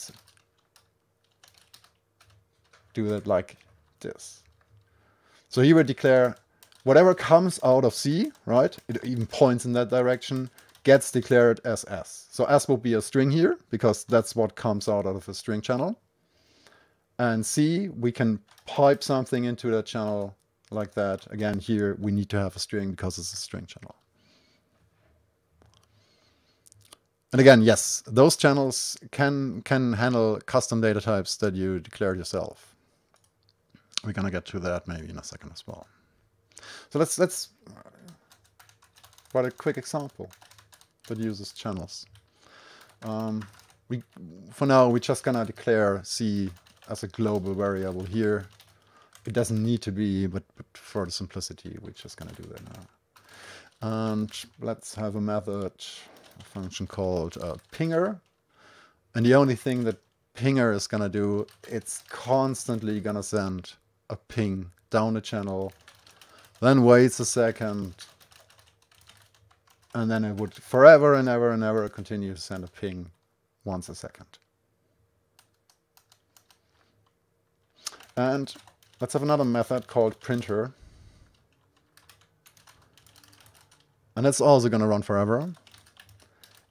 do that like this. So here we declare whatever comes out of C, right? It even points in that direction gets declared as S. So S will be a string here because that's what comes out of a string channel. And C, we can pipe something into that channel like that. Again, here we need to have a string because it's a string channel. And again, yes, those channels can can handle custom data types that you declared yourself. We're gonna get to that maybe in a second as well. So let's let's write a quick example that uses channels. Um, we, for now, we're just gonna declare C as a global variable here. It doesn't need to be, but, but for the simplicity, we're just gonna do that now. And let's have a method, a function called uh, pinger. And the only thing that pinger is gonna do, it's constantly gonna send a ping down the channel, then waits a second, and then it would forever and ever and ever continue to send a ping once a second. And let's have another method called printer. And it's also going to run forever.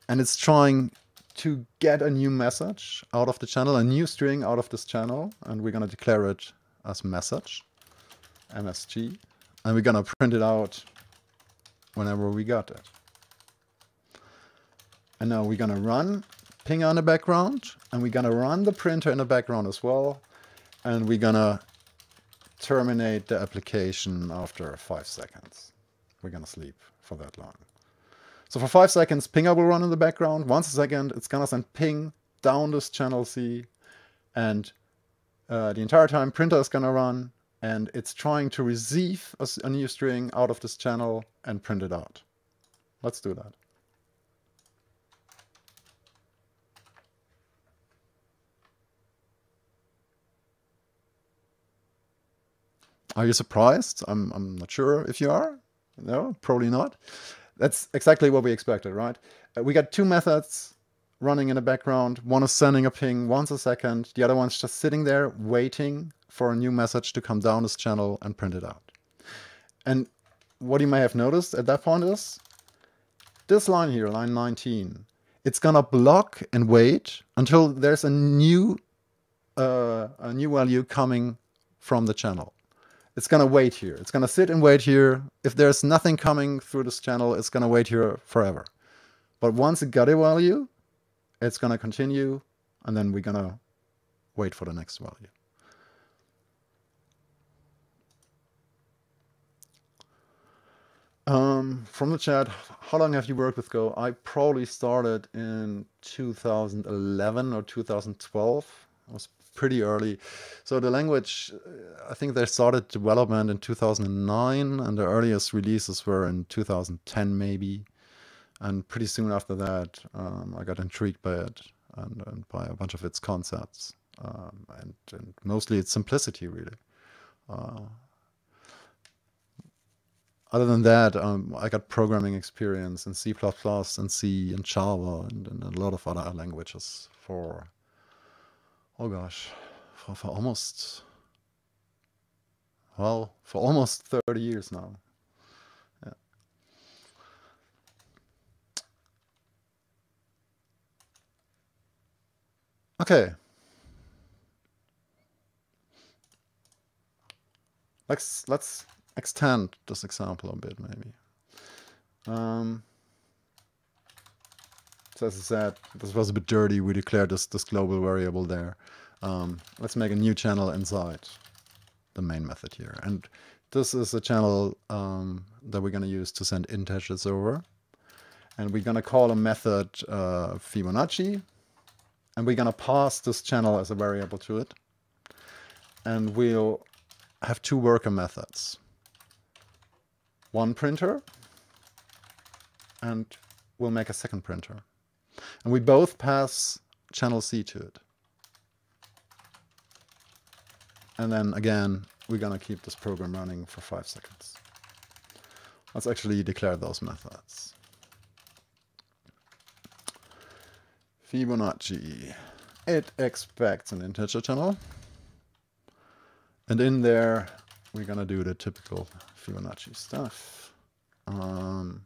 And it's trying to get a new message out of the channel, a new string out of this channel. And we're going to declare it as message, msg. And we're going to print it out whenever we got it. And now we're going to run ping on the background. And we're going to run the printer in the background as well. And we're to terminate the application after five seconds. We're to sleep for that long. So for five seconds, pinger will run in the background. Once a second, it's to send ping down this channel C. And uh, the entire time, printer is to run. And it's trying to receive a, a new string out of this channel and print it out. Let's do that. Are you surprised? I'm, I'm not sure if you are. No, probably not. That's exactly what we expected, right? Uh, we got two methods running in the background. One is sending a ping once a second. The other one's just sitting there waiting for a new message to come down this channel and print it out. And what you may have noticed at that point is this line here, line 19, it's gonna block and wait until there's a new uh, a new value coming from the channel it's going to wait here. It's going to sit and wait here. If there's nothing coming through this channel, it's going to wait here forever. But once it got a value, it's going to continue, and then we're going to wait for the next value. Um, from the chat, how long have you worked with Go? I probably started in 2011 or 2012. I was pretty early. So the language, uh, I think they started development in 2009 and the earliest releases were in 2010 maybe. And pretty soon after that, um, I got intrigued by it and, and, by a bunch of its concepts. Um, and, and, mostly its simplicity, really. Uh, other than that, um, I got programming experience in C++ and C and Java and, and a lot of other languages for oh gosh, for, for almost, well, for almost 30 years now. Yeah. Okay. Let's let's extend this example a bit, maybe. Um, so as I said, this was a bit dirty. We declared this, this global variable there. Um, let's make a new channel inside the main method here. And this is a channel um, that we're going to use to send integers over. And we're going to call a method uh, Fibonacci. And we're going to pass this channel as a variable to it. And we'll have two worker methods. One printer, and we'll make a second printer. And we both pass channel C to it. And then again, we're going to keep this program running for five seconds. Let's actually declare those methods. Fibonacci. It expects an integer channel. And in there, we're going to do the typical Fibonacci stuff. Um,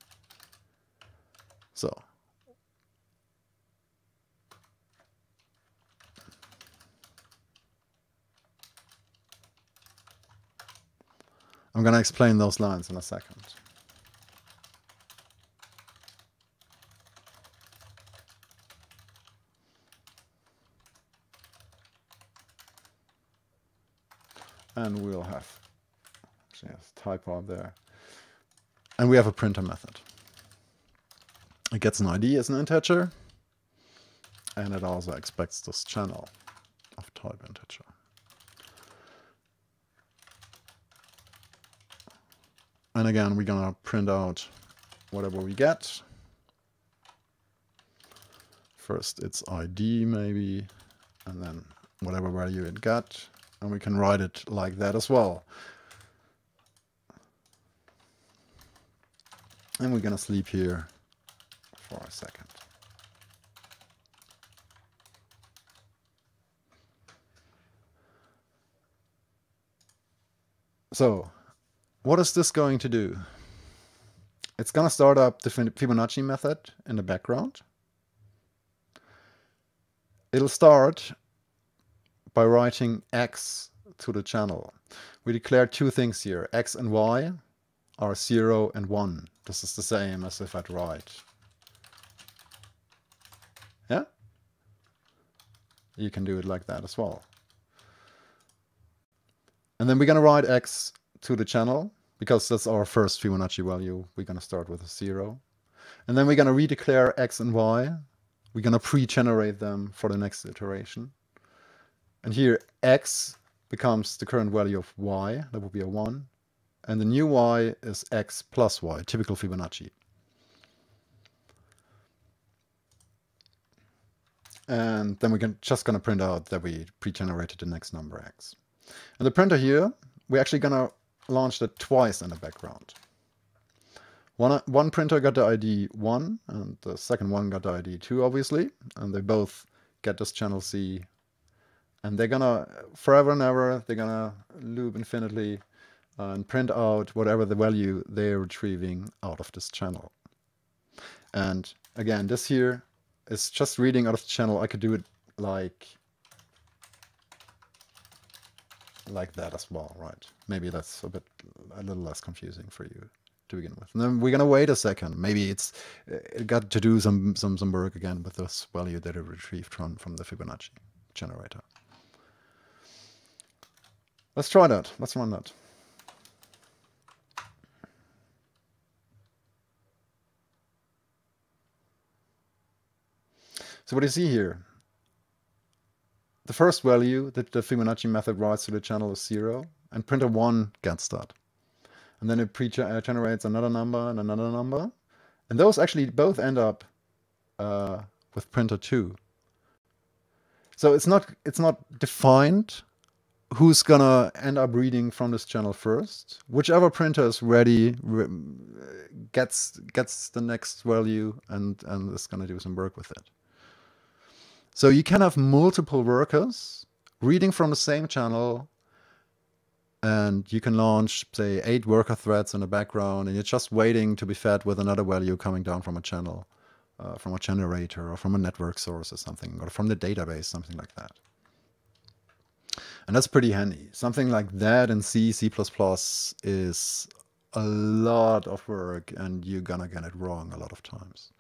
so I'm going to explain those lines in a second. And we'll have yes, typo there. And we have a printer method. It gets an ID as an integer, and it also expects this channel of type integer. And again, we're gonna print out whatever we get. First its ID maybe, and then whatever value it got. And we can write it like that as well. And we're gonna sleep here for a second. So, what is this going to do? It's going to start up the Fibonacci method in the background. It'll start by writing x to the channel. We declare two things here, x and y are 0 and 1. This is the same as if I'd write. Yeah? You can do it like that as well. And then we're going to write x to the channel because that's our first Fibonacci value. We're going to start with a 0. And then we're going to redeclare x and y. We're going to pre-generate them for the next iteration. And here x becomes the current value of y. That would be a 1. And the new y is x plus y, typical Fibonacci. And then we're just going to print out that we pre-generated the next number x. And the printer here, we're actually going to launch it twice in the background. One, one printer got the ID 1, and the second one got the ID 2, obviously. And they both get this channel C. And they're gonna, forever and ever, they're gonna loop infinitely uh, and print out whatever the value they're retrieving out of this channel. And again, this here is just reading out of the channel. I could do it like like that as well, right? Maybe that's a bit, a little less confusing for you to begin with. And then we're gonna wait a second. Maybe it's it got to do some some some work again with this value that it retrieved from from the Fibonacci generator. Let's try that. Let's run that. So what do you see here? The first value that the Fibonacci method writes to the channel is 0, and printer 1 gets that. And then it pre-generates another number and another number. And those actually both end up uh, with printer 2. So it's not it's not defined who's gonna end up reading from this channel first. Whichever printer is ready gets gets the next value and and is gonna do some work with it. So you can have multiple workers reading from the same channel and you can launch, say, eight worker threads in the background and you're just waiting to be fed with another value coming down from a channel, uh, from a generator or from a network source or something, or from the database, something like that. And that's pretty handy. Something like that in C, C++ is a lot of work and you're gonna get it wrong a lot of times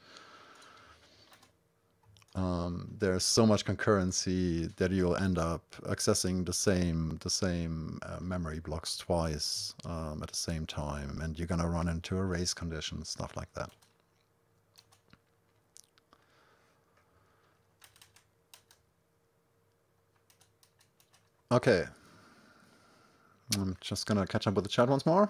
um, there's so much concurrency that you'll end up accessing the same the same uh, memory blocks twice um, at the same time, and you're gonna run into race conditions, stuff like that. Okay, I'm just gonna catch up with the chat once more.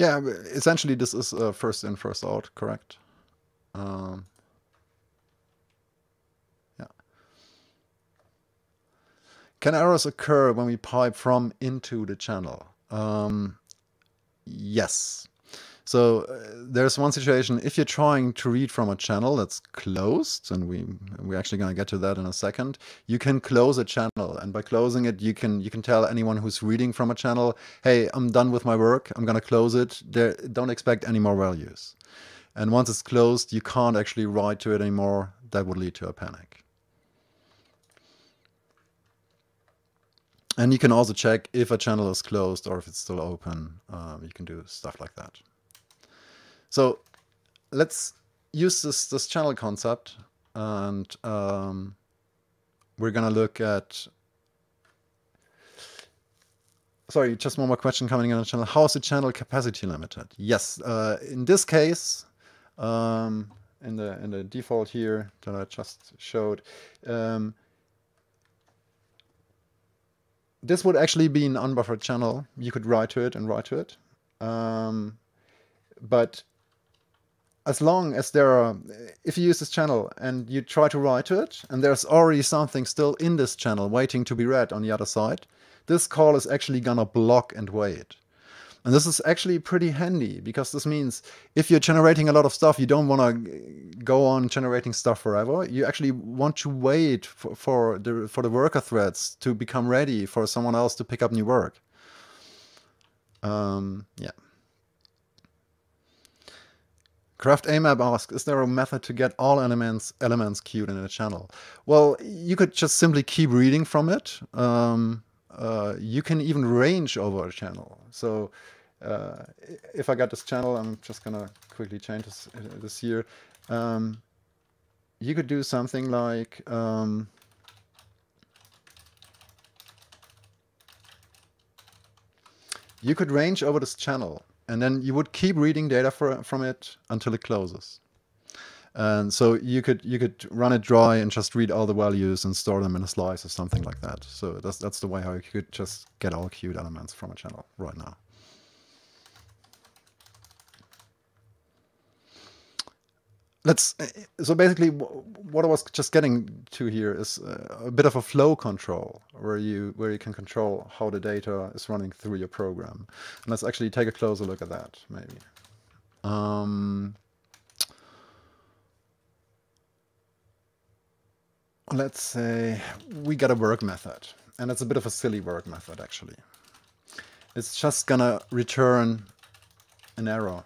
Yeah, essentially this is uh, first in, first out, correct? Um, yeah. Can errors occur when we pipe from into the channel? Um, yes. So uh, there's one situation, if you're trying to read from a channel that's closed, and we, we're actually going to get to that in a second, you can close a channel. And by closing it, you can you can tell anyone who's reading from a channel, hey, I'm done with my work. I'm going to close it. There, don't expect any more values. And once it's closed, you can't actually write to it anymore. That would lead to a panic. And you can also check if a channel is closed or if it's still open. Um, you can do stuff like that. So let's use this, this channel concept and um, we're going to look at sorry, just one more question coming in on the channel. How is the channel capacity limited? Yes, uh, in this case, um, in the in the default here that I just showed, um, this would actually be an unbuffered channel. You could write to it and write to it. Um, but as long as there are, if you use this channel and you try to write to it, and there's already something still in this channel waiting to be read on the other side, this call is actually gonna block and wait. And this is actually pretty handy because this means if you're generating a lot of stuff, you don't want to go on generating stuff forever. You actually want to wait for, for, the for the worker threads to become ready for someone else to pick up new work. Um, yeah. Craft AMAP asks, is there a method to get all elements elements queued in a channel? Well, you could just simply keep reading from it. Um, uh, you can even range over a channel. So uh, if I got this channel, I'm just gonna quickly change this, uh, this here. Um, you could do something like um, you could range over this channel and then you would keep reading data for, from it until it closes. And so you could you could run it dry and just read all the values and store them in a slice or something like that. So that's that's the way how you could just get all queued elements from a channel right now. Let's so basically what i was just getting to here is a bit of a flow control where you where you can control how the data is running through your program. And let's actually take a closer look at that maybe. Um, let's say we got a work method and it's a bit of a silly work method actually. It's just gonna return an error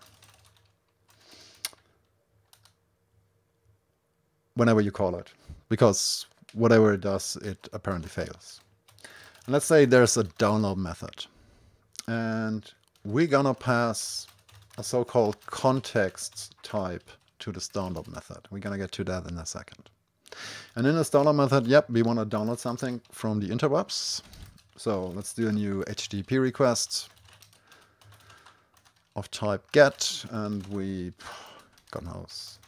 whenever you call it, because whatever it does, it apparently fails. And let's say there's a download method, and we're gonna pass a so-called context type to this download method. We're gonna get to that in a second. And in this download method, yep, we want to download something from the interwebs. So let's do a new HTTP request of type get, and we, God knows,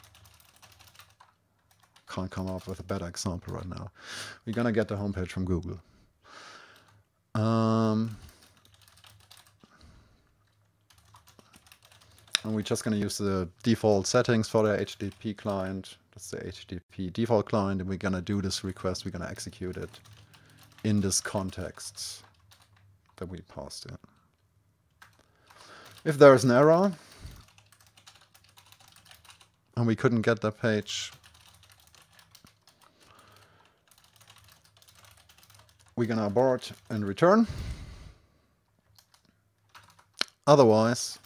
can't come up with a better example right now. We're gonna get the homepage from Google. Um, and we're just gonna use the default settings for the HTTP client. That's the HTTP default client, and we're gonna do this request. We're gonna execute it in this context that we passed in. If there is an error, and we couldn't get that page we're gonna abort and return. Otherwise,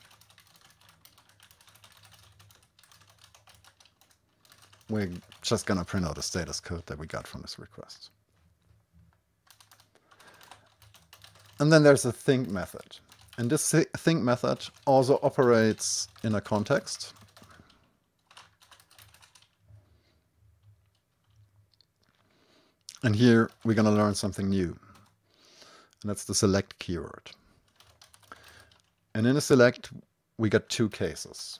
we're just gonna print out the status code that we got from this request. And then there's a think method. And this think method also operates in a context. And here we're going to learn something new. And that's the select keyword. And in a select, we got two cases.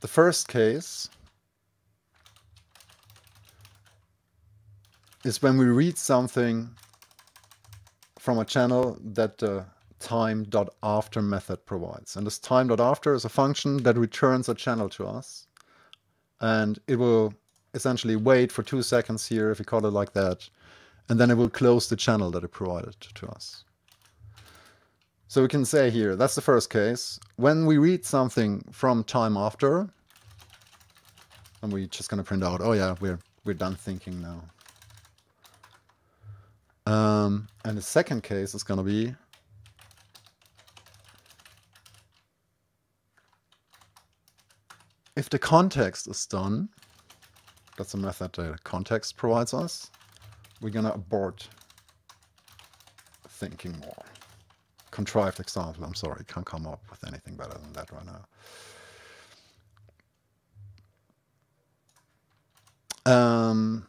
The first case is when we read something from a channel that the time.after method provides. And this time.after is a function that returns a channel to us. And it will essentially wait for two seconds here, if we call it like that, and then it will close the channel that it provided to us. So we can say here, that's the first case. When we read something from time after, and we're just going to print out, oh yeah, we're, we're done thinking now. Um, and the second case is going to be if the context is done, that's a method that context provides us. We're going to abort thinking more. Contrived example, I'm sorry, can't come up with anything better than that right now. Um,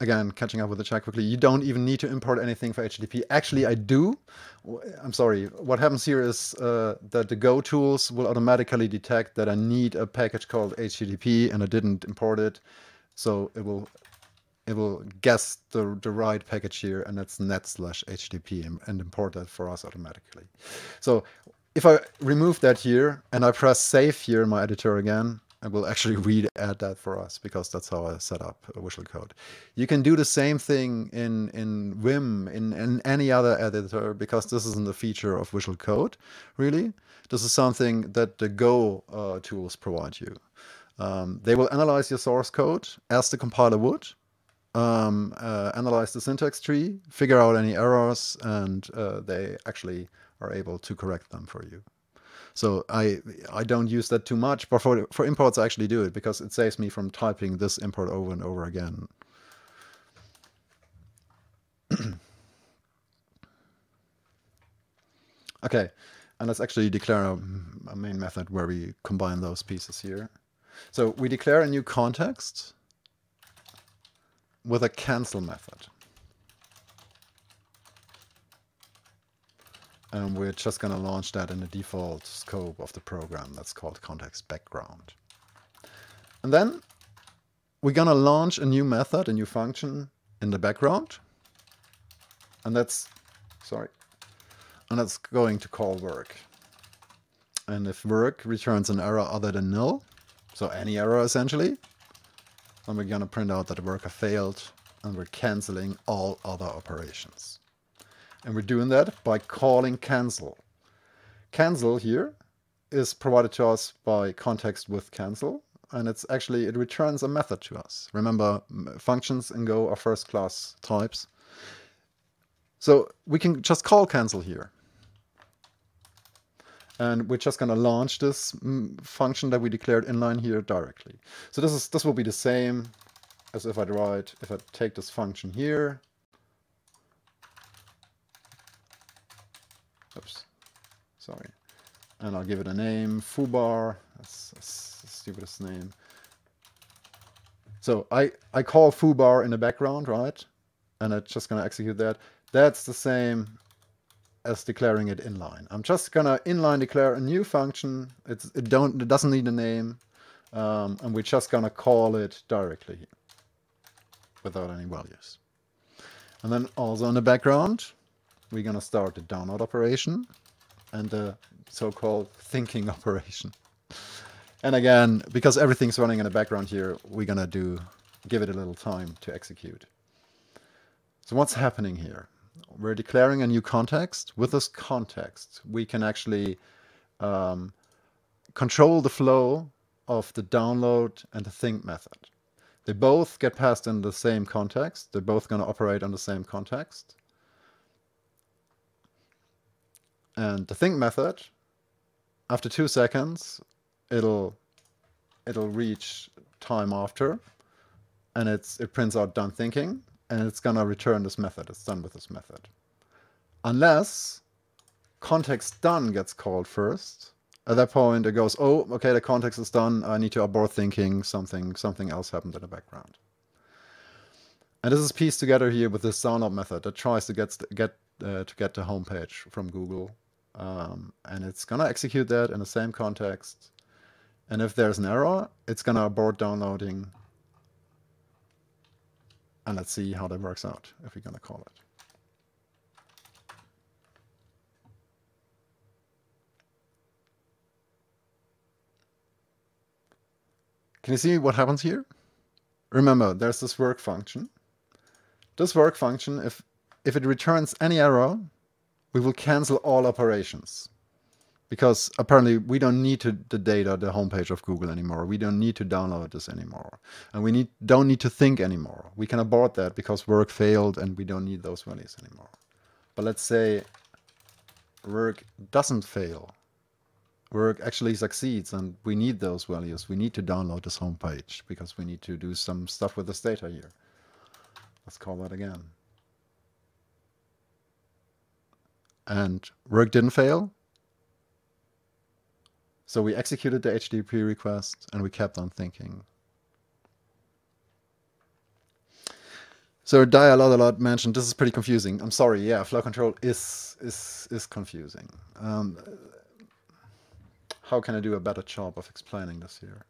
again, catching up with the chat quickly, you don't even need to import anything for HTTP. Actually, I do. I'm sorry. What happens here is uh, that the Go tools will automatically detect that I need a package called HTTP and I didn't import it. So it will it will guess the, the right package here and that's net slash HTTP and, and import that for us automatically. So if I remove that here and I press save here in my editor again, and will actually *laughs* read add that for us because that's how I set up Visual Code. You can do the same thing in, in Vim, in, in any other editor, because this isn't a feature of Visual Code, really. This is something that the Go uh, tools provide you. Um, they will analyze your source code as the compiler would, um, uh, analyze the syntax tree, figure out any errors, and uh, they actually are able to correct them for you. So I I don't use that too much, but for for imports I actually do it because it saves me from typing this import over and over again. *clears throat* okay, and let's actually declare a, a main method where we combine those pieces here. So we declare a new context with a cancel method. And we're just going to launch that in the default scope of the program that's called context background. And then we're going to launch a new method, a new function in the background. And that's, sorry, and that's going to call work. And if work returns an error other than null, so any error essentially, And we're going to print out that the worker failed and we're canceling all other operations. And we're doing that by calling cancel. Cancel here is provided to us by context with cancel. And it's actually, it returns a method to us. Remember, functions in Go are first class types. So we can just call cancel here. And we're just going to launch this mm, function that we declared inline here directly. So this is this will be the same as if I write, if I take this function here, Oops, sorry. And I'll give it a name, foobar. That's, that's the stupidest name. So I, I call foobar in the background, right? And it's just going to execute that. That's the same as declaring it inline. I'm just to inline declare a new function. It's, it, don't, it doesn't need a name. Um, and we're just to call it directly without any values. And then also in the background, we're to start the download operation and the so-called thinking *laughs* operation. And again, because everything's running in the background here, we're to do give it a little time to execute. So what's happening here? We're declaring a new context. With this context, we can actually um, control the flow of the download and the think method. They both get passed in the same context. They're both going to operate on the same context. And the think method, after two seconds, it'll it'll reach time after, and it's it prints out done thinking, and it's gonna return this method. It's done with this method, unless context done gets called first. At that point, it goes, oh, okay, the context is done. I need to abort thinking. Something something else happened in the background. And this is pieced together here with this download method that tries to get get uh, to get the homepage from Google um, and it's going to execute that in the same context. And if there's an error, it's going to abort downloading. And let's see how that works out if we're going to call it. Can you see what happens here? Remember, there's this work function. This work function, if, if it returns any error, we will cancel all operations because apparently we don't need to, the data, the homepage of Google anymore. We don't need to download this anymore. And we need, don't need to think anymore. We can abort that because work failed and we don't need those values anymore. But let's say work doesn't fail. Work actually succeeds and we need those values. We need to download this homepage because we need to do some stuff with this data here. Let's call that again. and work didn't fail. So we executed the HTTP request and we kept on thinking. So lot, a lot mentioned this is pretty confusing. I'm sorry, yeah, flow control is is is confusing. Um, how can I do a better job of explaining this here?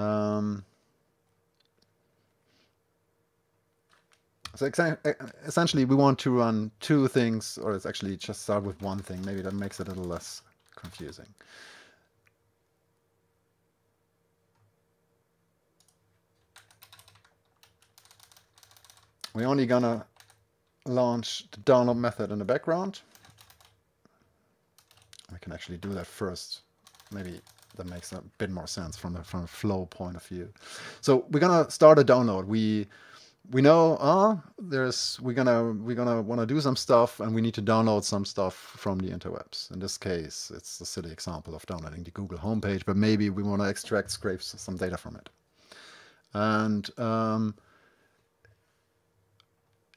Um, So essentially, we want to run two things, or it's actually just start with one thing. Maybe that makes it a little less confusing. We're only gonna launch the download method in the background. We can actually do that first. Maybe that makes a bit more sense from a, from a flow point of view. So we're gonna start a download. We we know uh there's we're gonna we're gonna want to do some stuff and we need to download some stuff from the interwebs. In this case, it's a silly example of downloading the Google homepage, but maybe we want to extract scrape some data from it. And um,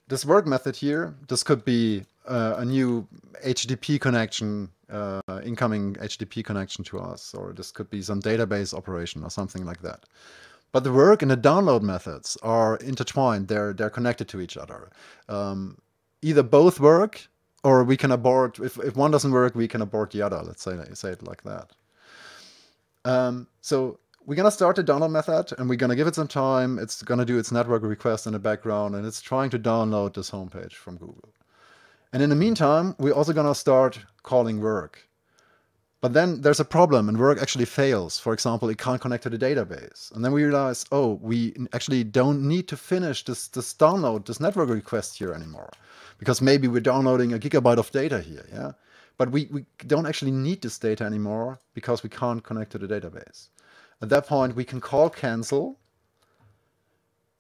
this work method here, this could be uh, a new HTTP connection, uh, incoming HTTP connection to us, or this could be some database operation or something like that. But the work and the download methods are intertwined. They're they're connected to each other. Um, either both work, or we can abort. If if one doesn't work, we can abort the other. Let's say say it like that. Um, so we're going to start the download method and we're going to give it some time. It's going to do its network request in the background and it's trying to download this homepage from Google. And in the meantime, we're also going to start calling work. But then there's a problem and work actually fails. For example, it can't connect to the database. And then we realize, oh, we actually don't need to finish this, this download, this network request here anymore. Because maybe we're downloading a gigabyte of data here, yeah? But we, we don't actually need this data anymore because we can't connect to the database. At that point, we can call cancel.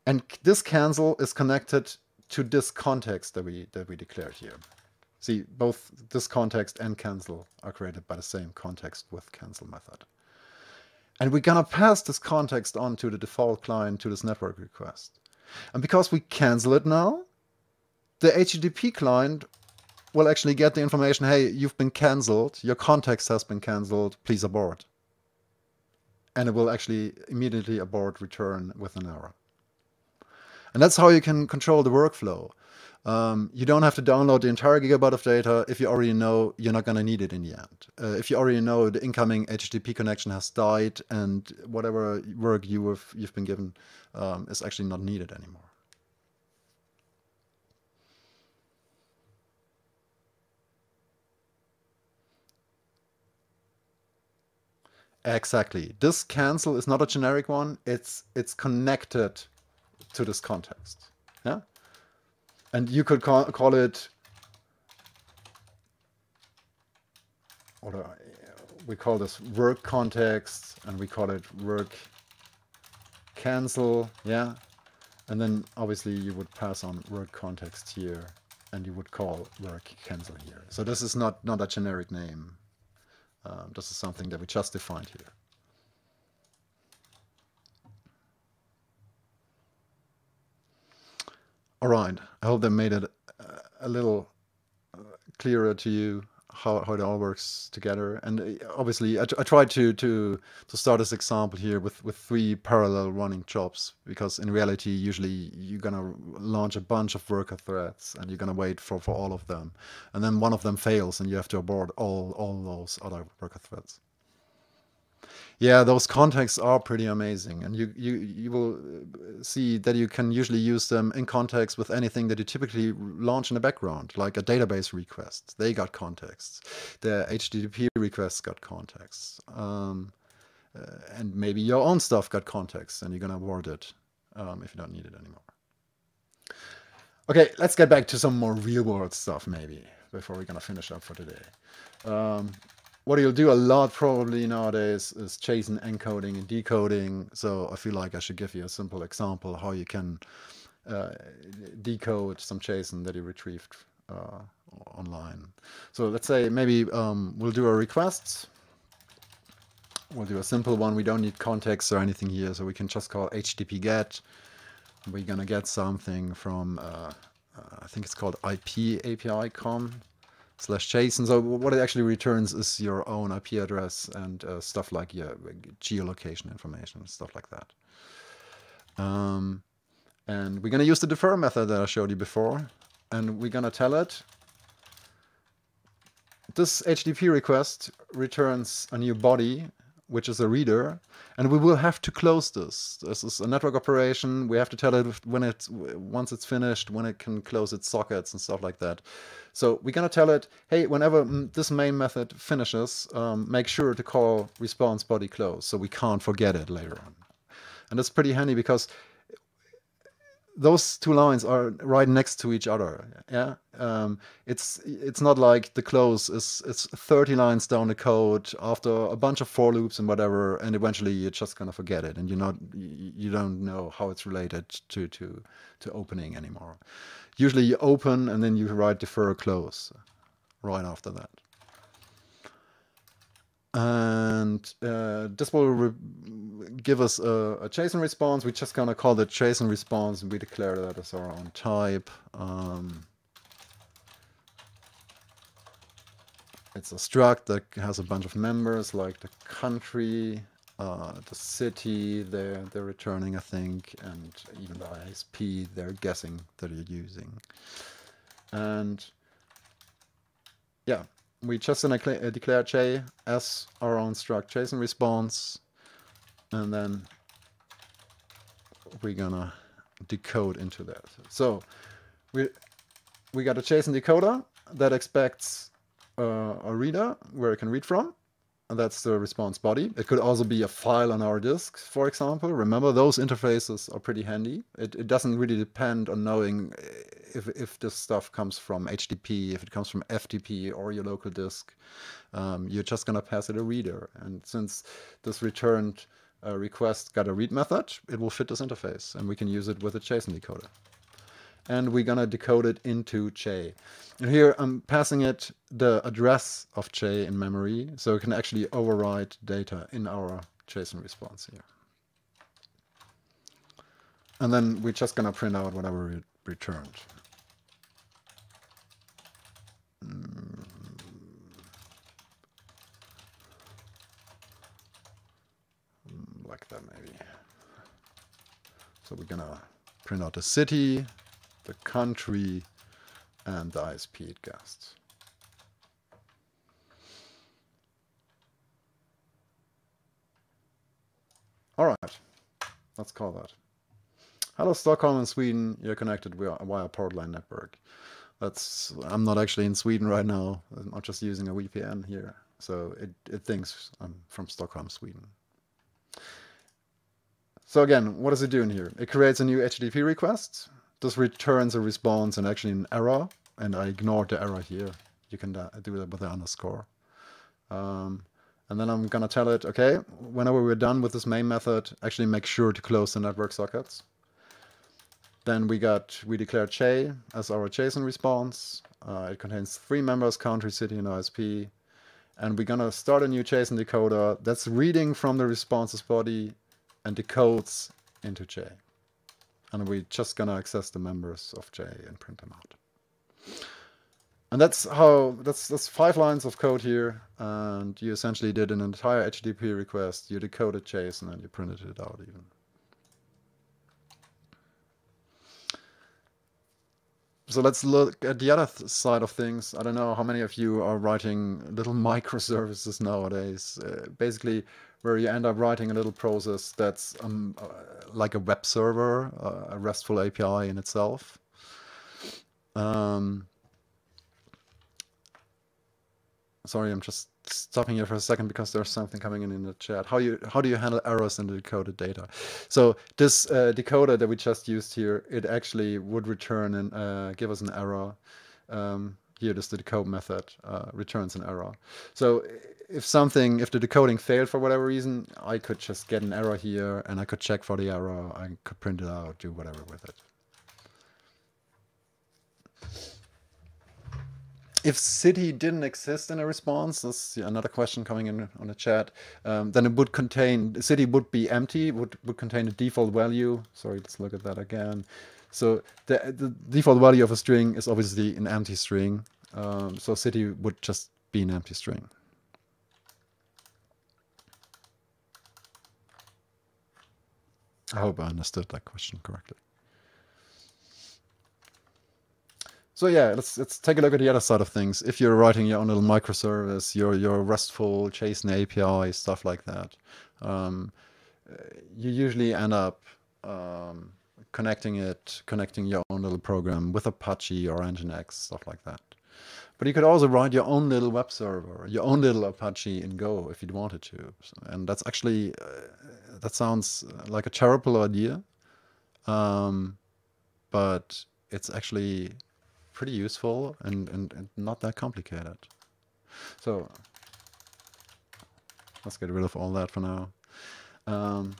And this cancel is connected to this context that we that we declared here. See, both this context and cancel are created by the same context with cancel method. And we're gonna pass this context on to the default client to this network request. And because we cancel it now, the HTTP client will actually get the information, hey, you've been canceled, your context has been canceled, please abort and it will actually immediately abort return with an error. And that's how you can control the workflow. Um, you don't have to download the entire gigabyte of data if you already know you're not going to need it in the end. Uh, if you already know the incoming HTTP connection has died and whatever work you have, you've been given um, is actually not needed anymore. Exactly. This cancel is not a generic one. It's it's connected to this context. Yeah. And you could call, call it, or we call this work context, and we call it work cancel. Yeah. And then obviously you would pass on work context here, and you would call work cancel here. So this is not not a generic name. Um, this is something that we just defined here. All right, I hope that made it a little uh, clearer to you how, how it all works together. And uh, obviously, I, I tried to, to to start this example here with, with three parallel running jobs, because in reality, usually you're going to launch a bunch of worker threads and you're going to wait for, for all of them. And then one of them fails and you have to abort all, all those other worker threads. Yeah, those contexts are pretty amazing, and you you you will uh, see that you can usually use them in context with anything that you typically launch in the background, like a database request. They got contexts. The HTTP requests got contexts, um, uh, and maybe your own stuff got context, and you're gonna abort it um, if you don't need it anymore. Okay, let's get back to some more real world stuff maybe before we're gonna finish up for today. Um, what you'll do a lot probably nowadays is JSON encoding and decoding. So I feel like I should give you a simple example how you can uh, decode some JSON that you retrieved uh, online. So let's say maybe um, we'll do a request. We'll do a simple one. We don't need context or anything here. So we can just call HTTP GET. We're going to get something from, uh, uh I think it's called IP API com slash JSON. So what it actually returns is your own IP address and uh, stuff like your geolocation information and stuff like that. Um, and we're going to use the defer method that I showed you before. And we're going to tell it this HTTP request returns a new body which is a reader, and we will have to close this. This is a network operation. We have to tell it when it's once it's finished, when it can close its sockets and stuff like that. So we're gonna tell it, hey, whenever this main method finishes, um, make sure to call response body close, so we can't forget it later on. And that's pretty handy because those two lines are right next to each other. Yeah, um, it's it's not like the close is it's 30 lines down the code after a bunch of for loops and whatever, and eventually you're just gonna forget it, and you're not you don't know how it's related to to to opening anymore. Usually you open and then you write defer close right after that and uh, this will give us a, a, JSON response. We're just gonna call the JSON response and we declare that as our own type. Um, it's a struct that has a bunch of members like the country, uh, the city they're, they're returning, I think, and even the ISP they're guessing that you're using. And yeah, we just gonna uh, declare j as our own struct JSON response, and then we're gonna decode into that. So we we got a JSON decoder that expects uh, a reader where it can read from, and that's the response body. It could also be a file on our disk, for example. Remember, those interfaces are pretty handy. It, it doesn't really depend on knowing if, if this stuff comes from HTTP, if it comes from FTP or your local disk. Um, you're just going to pass it a reader. And since this returned uh, request got a read method, it will fit this interface, and we can use it with a JSON decoder and we're gonna decode it into J. And here I'm passing it the address of J in memory, so it can actually override data in our JSON response here. And then we're just gonna print out whatever returned. Mm. Like that maybe. So we're gonna print out the city, the country, and the ISP it guests. All right, let's call that. Hello, Stockholm in Sweden. You're connected via, via Portlane network. That's I'm not actually in Sweden right now. I'm just using a VPN here, so it it thinks I'm from Stockholm, Sweden. So again, what is it doing here? It creates a new HTTP request this returns a response and actually an error, and I ignored the error here. You can do that with the underscore. Um, and then I'm gonna tell it, okay, whenever we're done with this main method, actually make sure to close the network sockets. Then we got, we declared J as our JSON response. Uh, it contains three members, country, city, and ISP. And we're gonna start a new JSON decoder that's reading from the responses body and decodes into J and we're just gonna access the members of J and print them out. And that's how, that's, that's five lines of code here, and you essentially did an entire HTTP request, you decoded JSON and you printed it out even. So let's look at the other th side of things. I don't know how many of you are writing little *laughs* microservices nowadays. Uh, basically, where you end up writing a little process that's um, uh, like a web server, uh, a RESTful API in itself. Um, sorry, I'm just stopping here for a second because there's something coming in in the chat. How you how do you handle errors in the decoded data? So this uh, decoder that we just used here, it actually would return and uh, give us an error. Um, here, this the decode method uh, returns an error. So if something, if the decoding failed for whatever reason, I could just get an error here and I could check for the error. I could print it out, do whatever with it. If city didn't exist in a response, that's another question coming in on the chat, um, then it would contain, the city would be empty, would, would contain a default value. Sorry, let's look at that again. So the, the default value of a string is obviously an empty string. Um, so city would just be an empty string. I hope I understood that question correctly. So yeah, let's let's take a look at the other side of things. If you're writing your own little microservice, your your RESTful JSON API, stuff like that, um, you usually end up um, connecting it, connecting your own little program with Apache or Nginx, stuff like that. But you could also write your own little web server, your own little Apache in Go if you wanted to. And that's actually, uh, that sounds like a terrible idea. Um, but it's actually pretty useful and, and, and not that complicated. So let's get rid of all that for now. Um,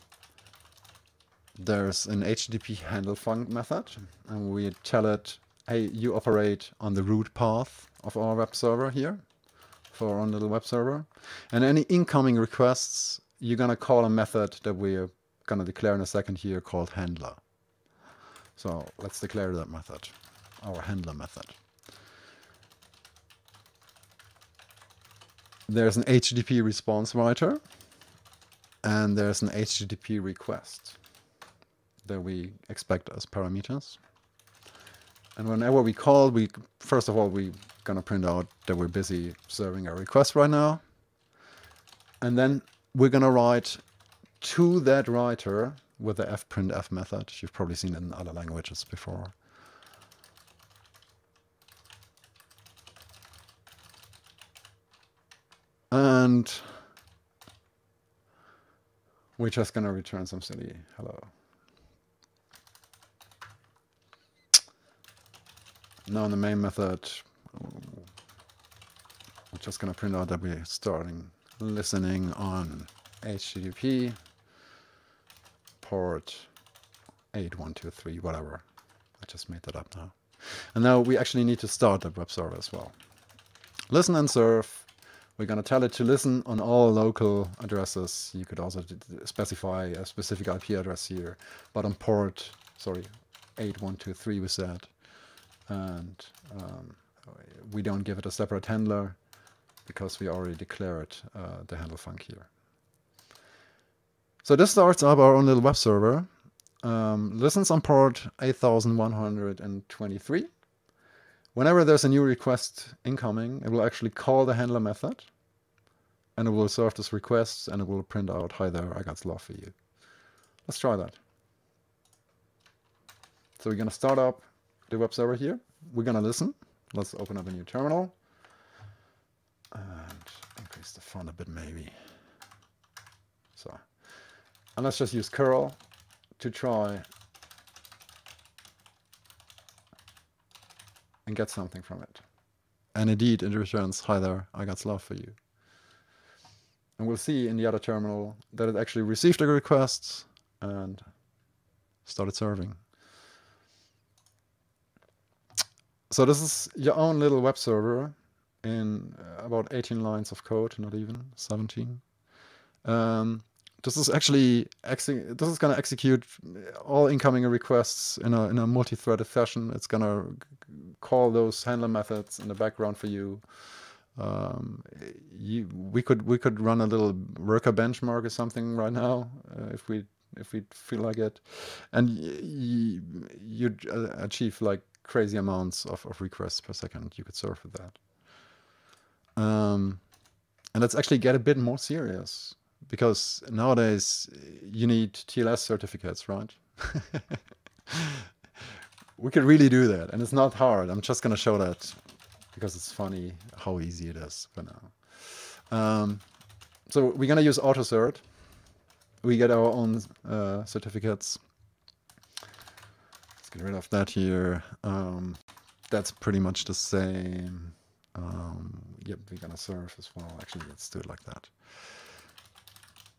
there's an HTTP handle func method, and we tell it, hey, you operate on the root path of our web server here for our own little web server. And any incoming requests, you're going to call a method that we're going to declare in a second here called handler. So let's declare that method, our handler method. There's an HTTP response writer, and there's an HTTP request that we expect as parameters. And whenever we call, we first of all, we're going to print out that we're busy serving a request right now. And then we're going to write to that writer with the fprintf method. You've probably seen it in other languages before. And we're just going to return some silly hello. Now in the main method, we're just going to print out that we're starting listening on HTTP port 8123, whatever. I just made that up now. And now we actually need to start the web server as well. Listen and serve. We're going to tell it to listen on all local addresses. You could also specify a specific IP address here, but on port, sorry, 8123 we said and um, we don't give it a separate handler because we already declared uh, the handle func here. So this starts up our own little web server. Um, listens on port 8123. Whenever there's a new request incoming, it will actually call the handler method and it will serve this request and it will print out, hi there, I got love for you. Let's try that. So we're going to start up the web server here. We're going to listen. Let's open up a new terminal. And increase the font a bit maybe. So, and let's just use curl to try and get something from it. And indeed, it returns, hi there, I got love for you. And we'll see in the other terminal that it actually received the requests and started serving. So this is your own little web server in uh, about 18 lines of code, not even 17. Um, this is actually this is going to execute all incoming requests in a in a multi-threaded fashion. It's going to call those handler methods in the background for you. Um, you we could we could run a little worker benchmark or something right now uh, if we if we feel like it, and you you uh, achieve like crazy amounts of, of requests per second you could serve with that. Um, and let's actually get a bit more serious because nowadays you need TLS certificates, right? *laughs* we could really do that and it's not hard. I'm just going to show that because it's funny how easy it is for now. Um, so we're going to use AutoCert. We get our own uh, certificates get rid of that here. Um, that's pretty much the same. Um, yep, we're gonna serve as well. Actually, let's do it like that.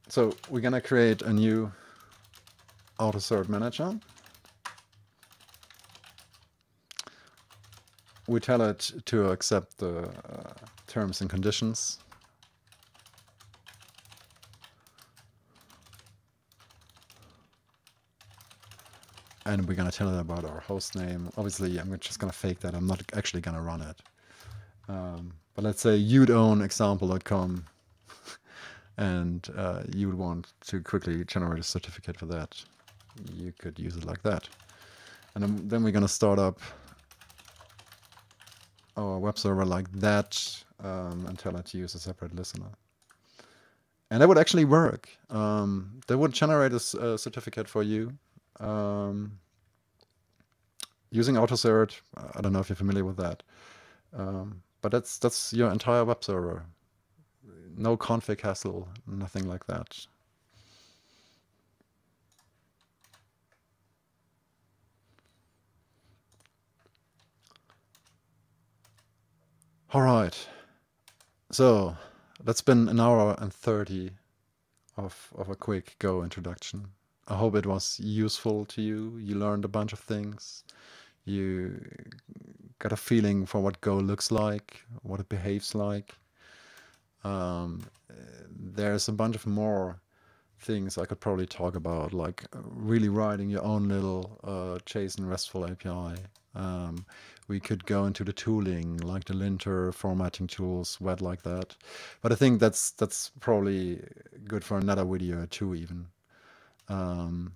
So we're gonna create a new AutoCert manager. We tell it to accept the uh, terms and conditions and we're going to tell it about our host name. Obviously, I'm just going to fake that. I'm not actually going to run it. Um, but let's say you'd own example.com *laughs* and uh, you would want to quickly generate a certificate for that. You could use it like that. And then we're going to start up our web server like that um, and tell it to use a separate listener. And that would actually work. Um, that would generate a, a certificate for you um, using AutoCert, I don't know if you're familiar with that, um, but that's that's your entire web server. No config hassle, nothing like that. All right, so that's been an hour and 30 of, of a quick Go introduction. I hope it was useful to you. You learned a bunch of things. You got a feeling for what Go looks like, what it behaves like. Um, there's a bunch of more things I could probably talk about, like really writing your own little uh, JSON RESTful API. Um, we could go into the tooling, like the linter formatting tools, vet like that. But I think that's that's probably good for another video or two even. Um,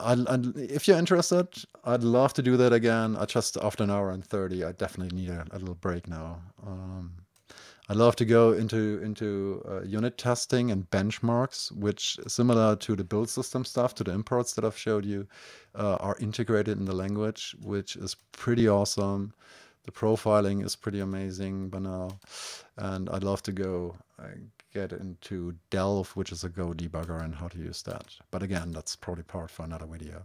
I'd, I'd, if you're interested, I'd love to do that again. I just after an hour and thirty, I definitely need a, a little break now. Um, I'd love to go into into uh, unit testing and benchmarks, which similar to the build system stuff, to the imports that I've showed you, uh, are integrated in the language, which is pretty awesome. The profiling is pretty amazing by now, and I'd love to go uh, get into Delve, which is a Go debugger, and how to use that. But again, that's probably part for another video.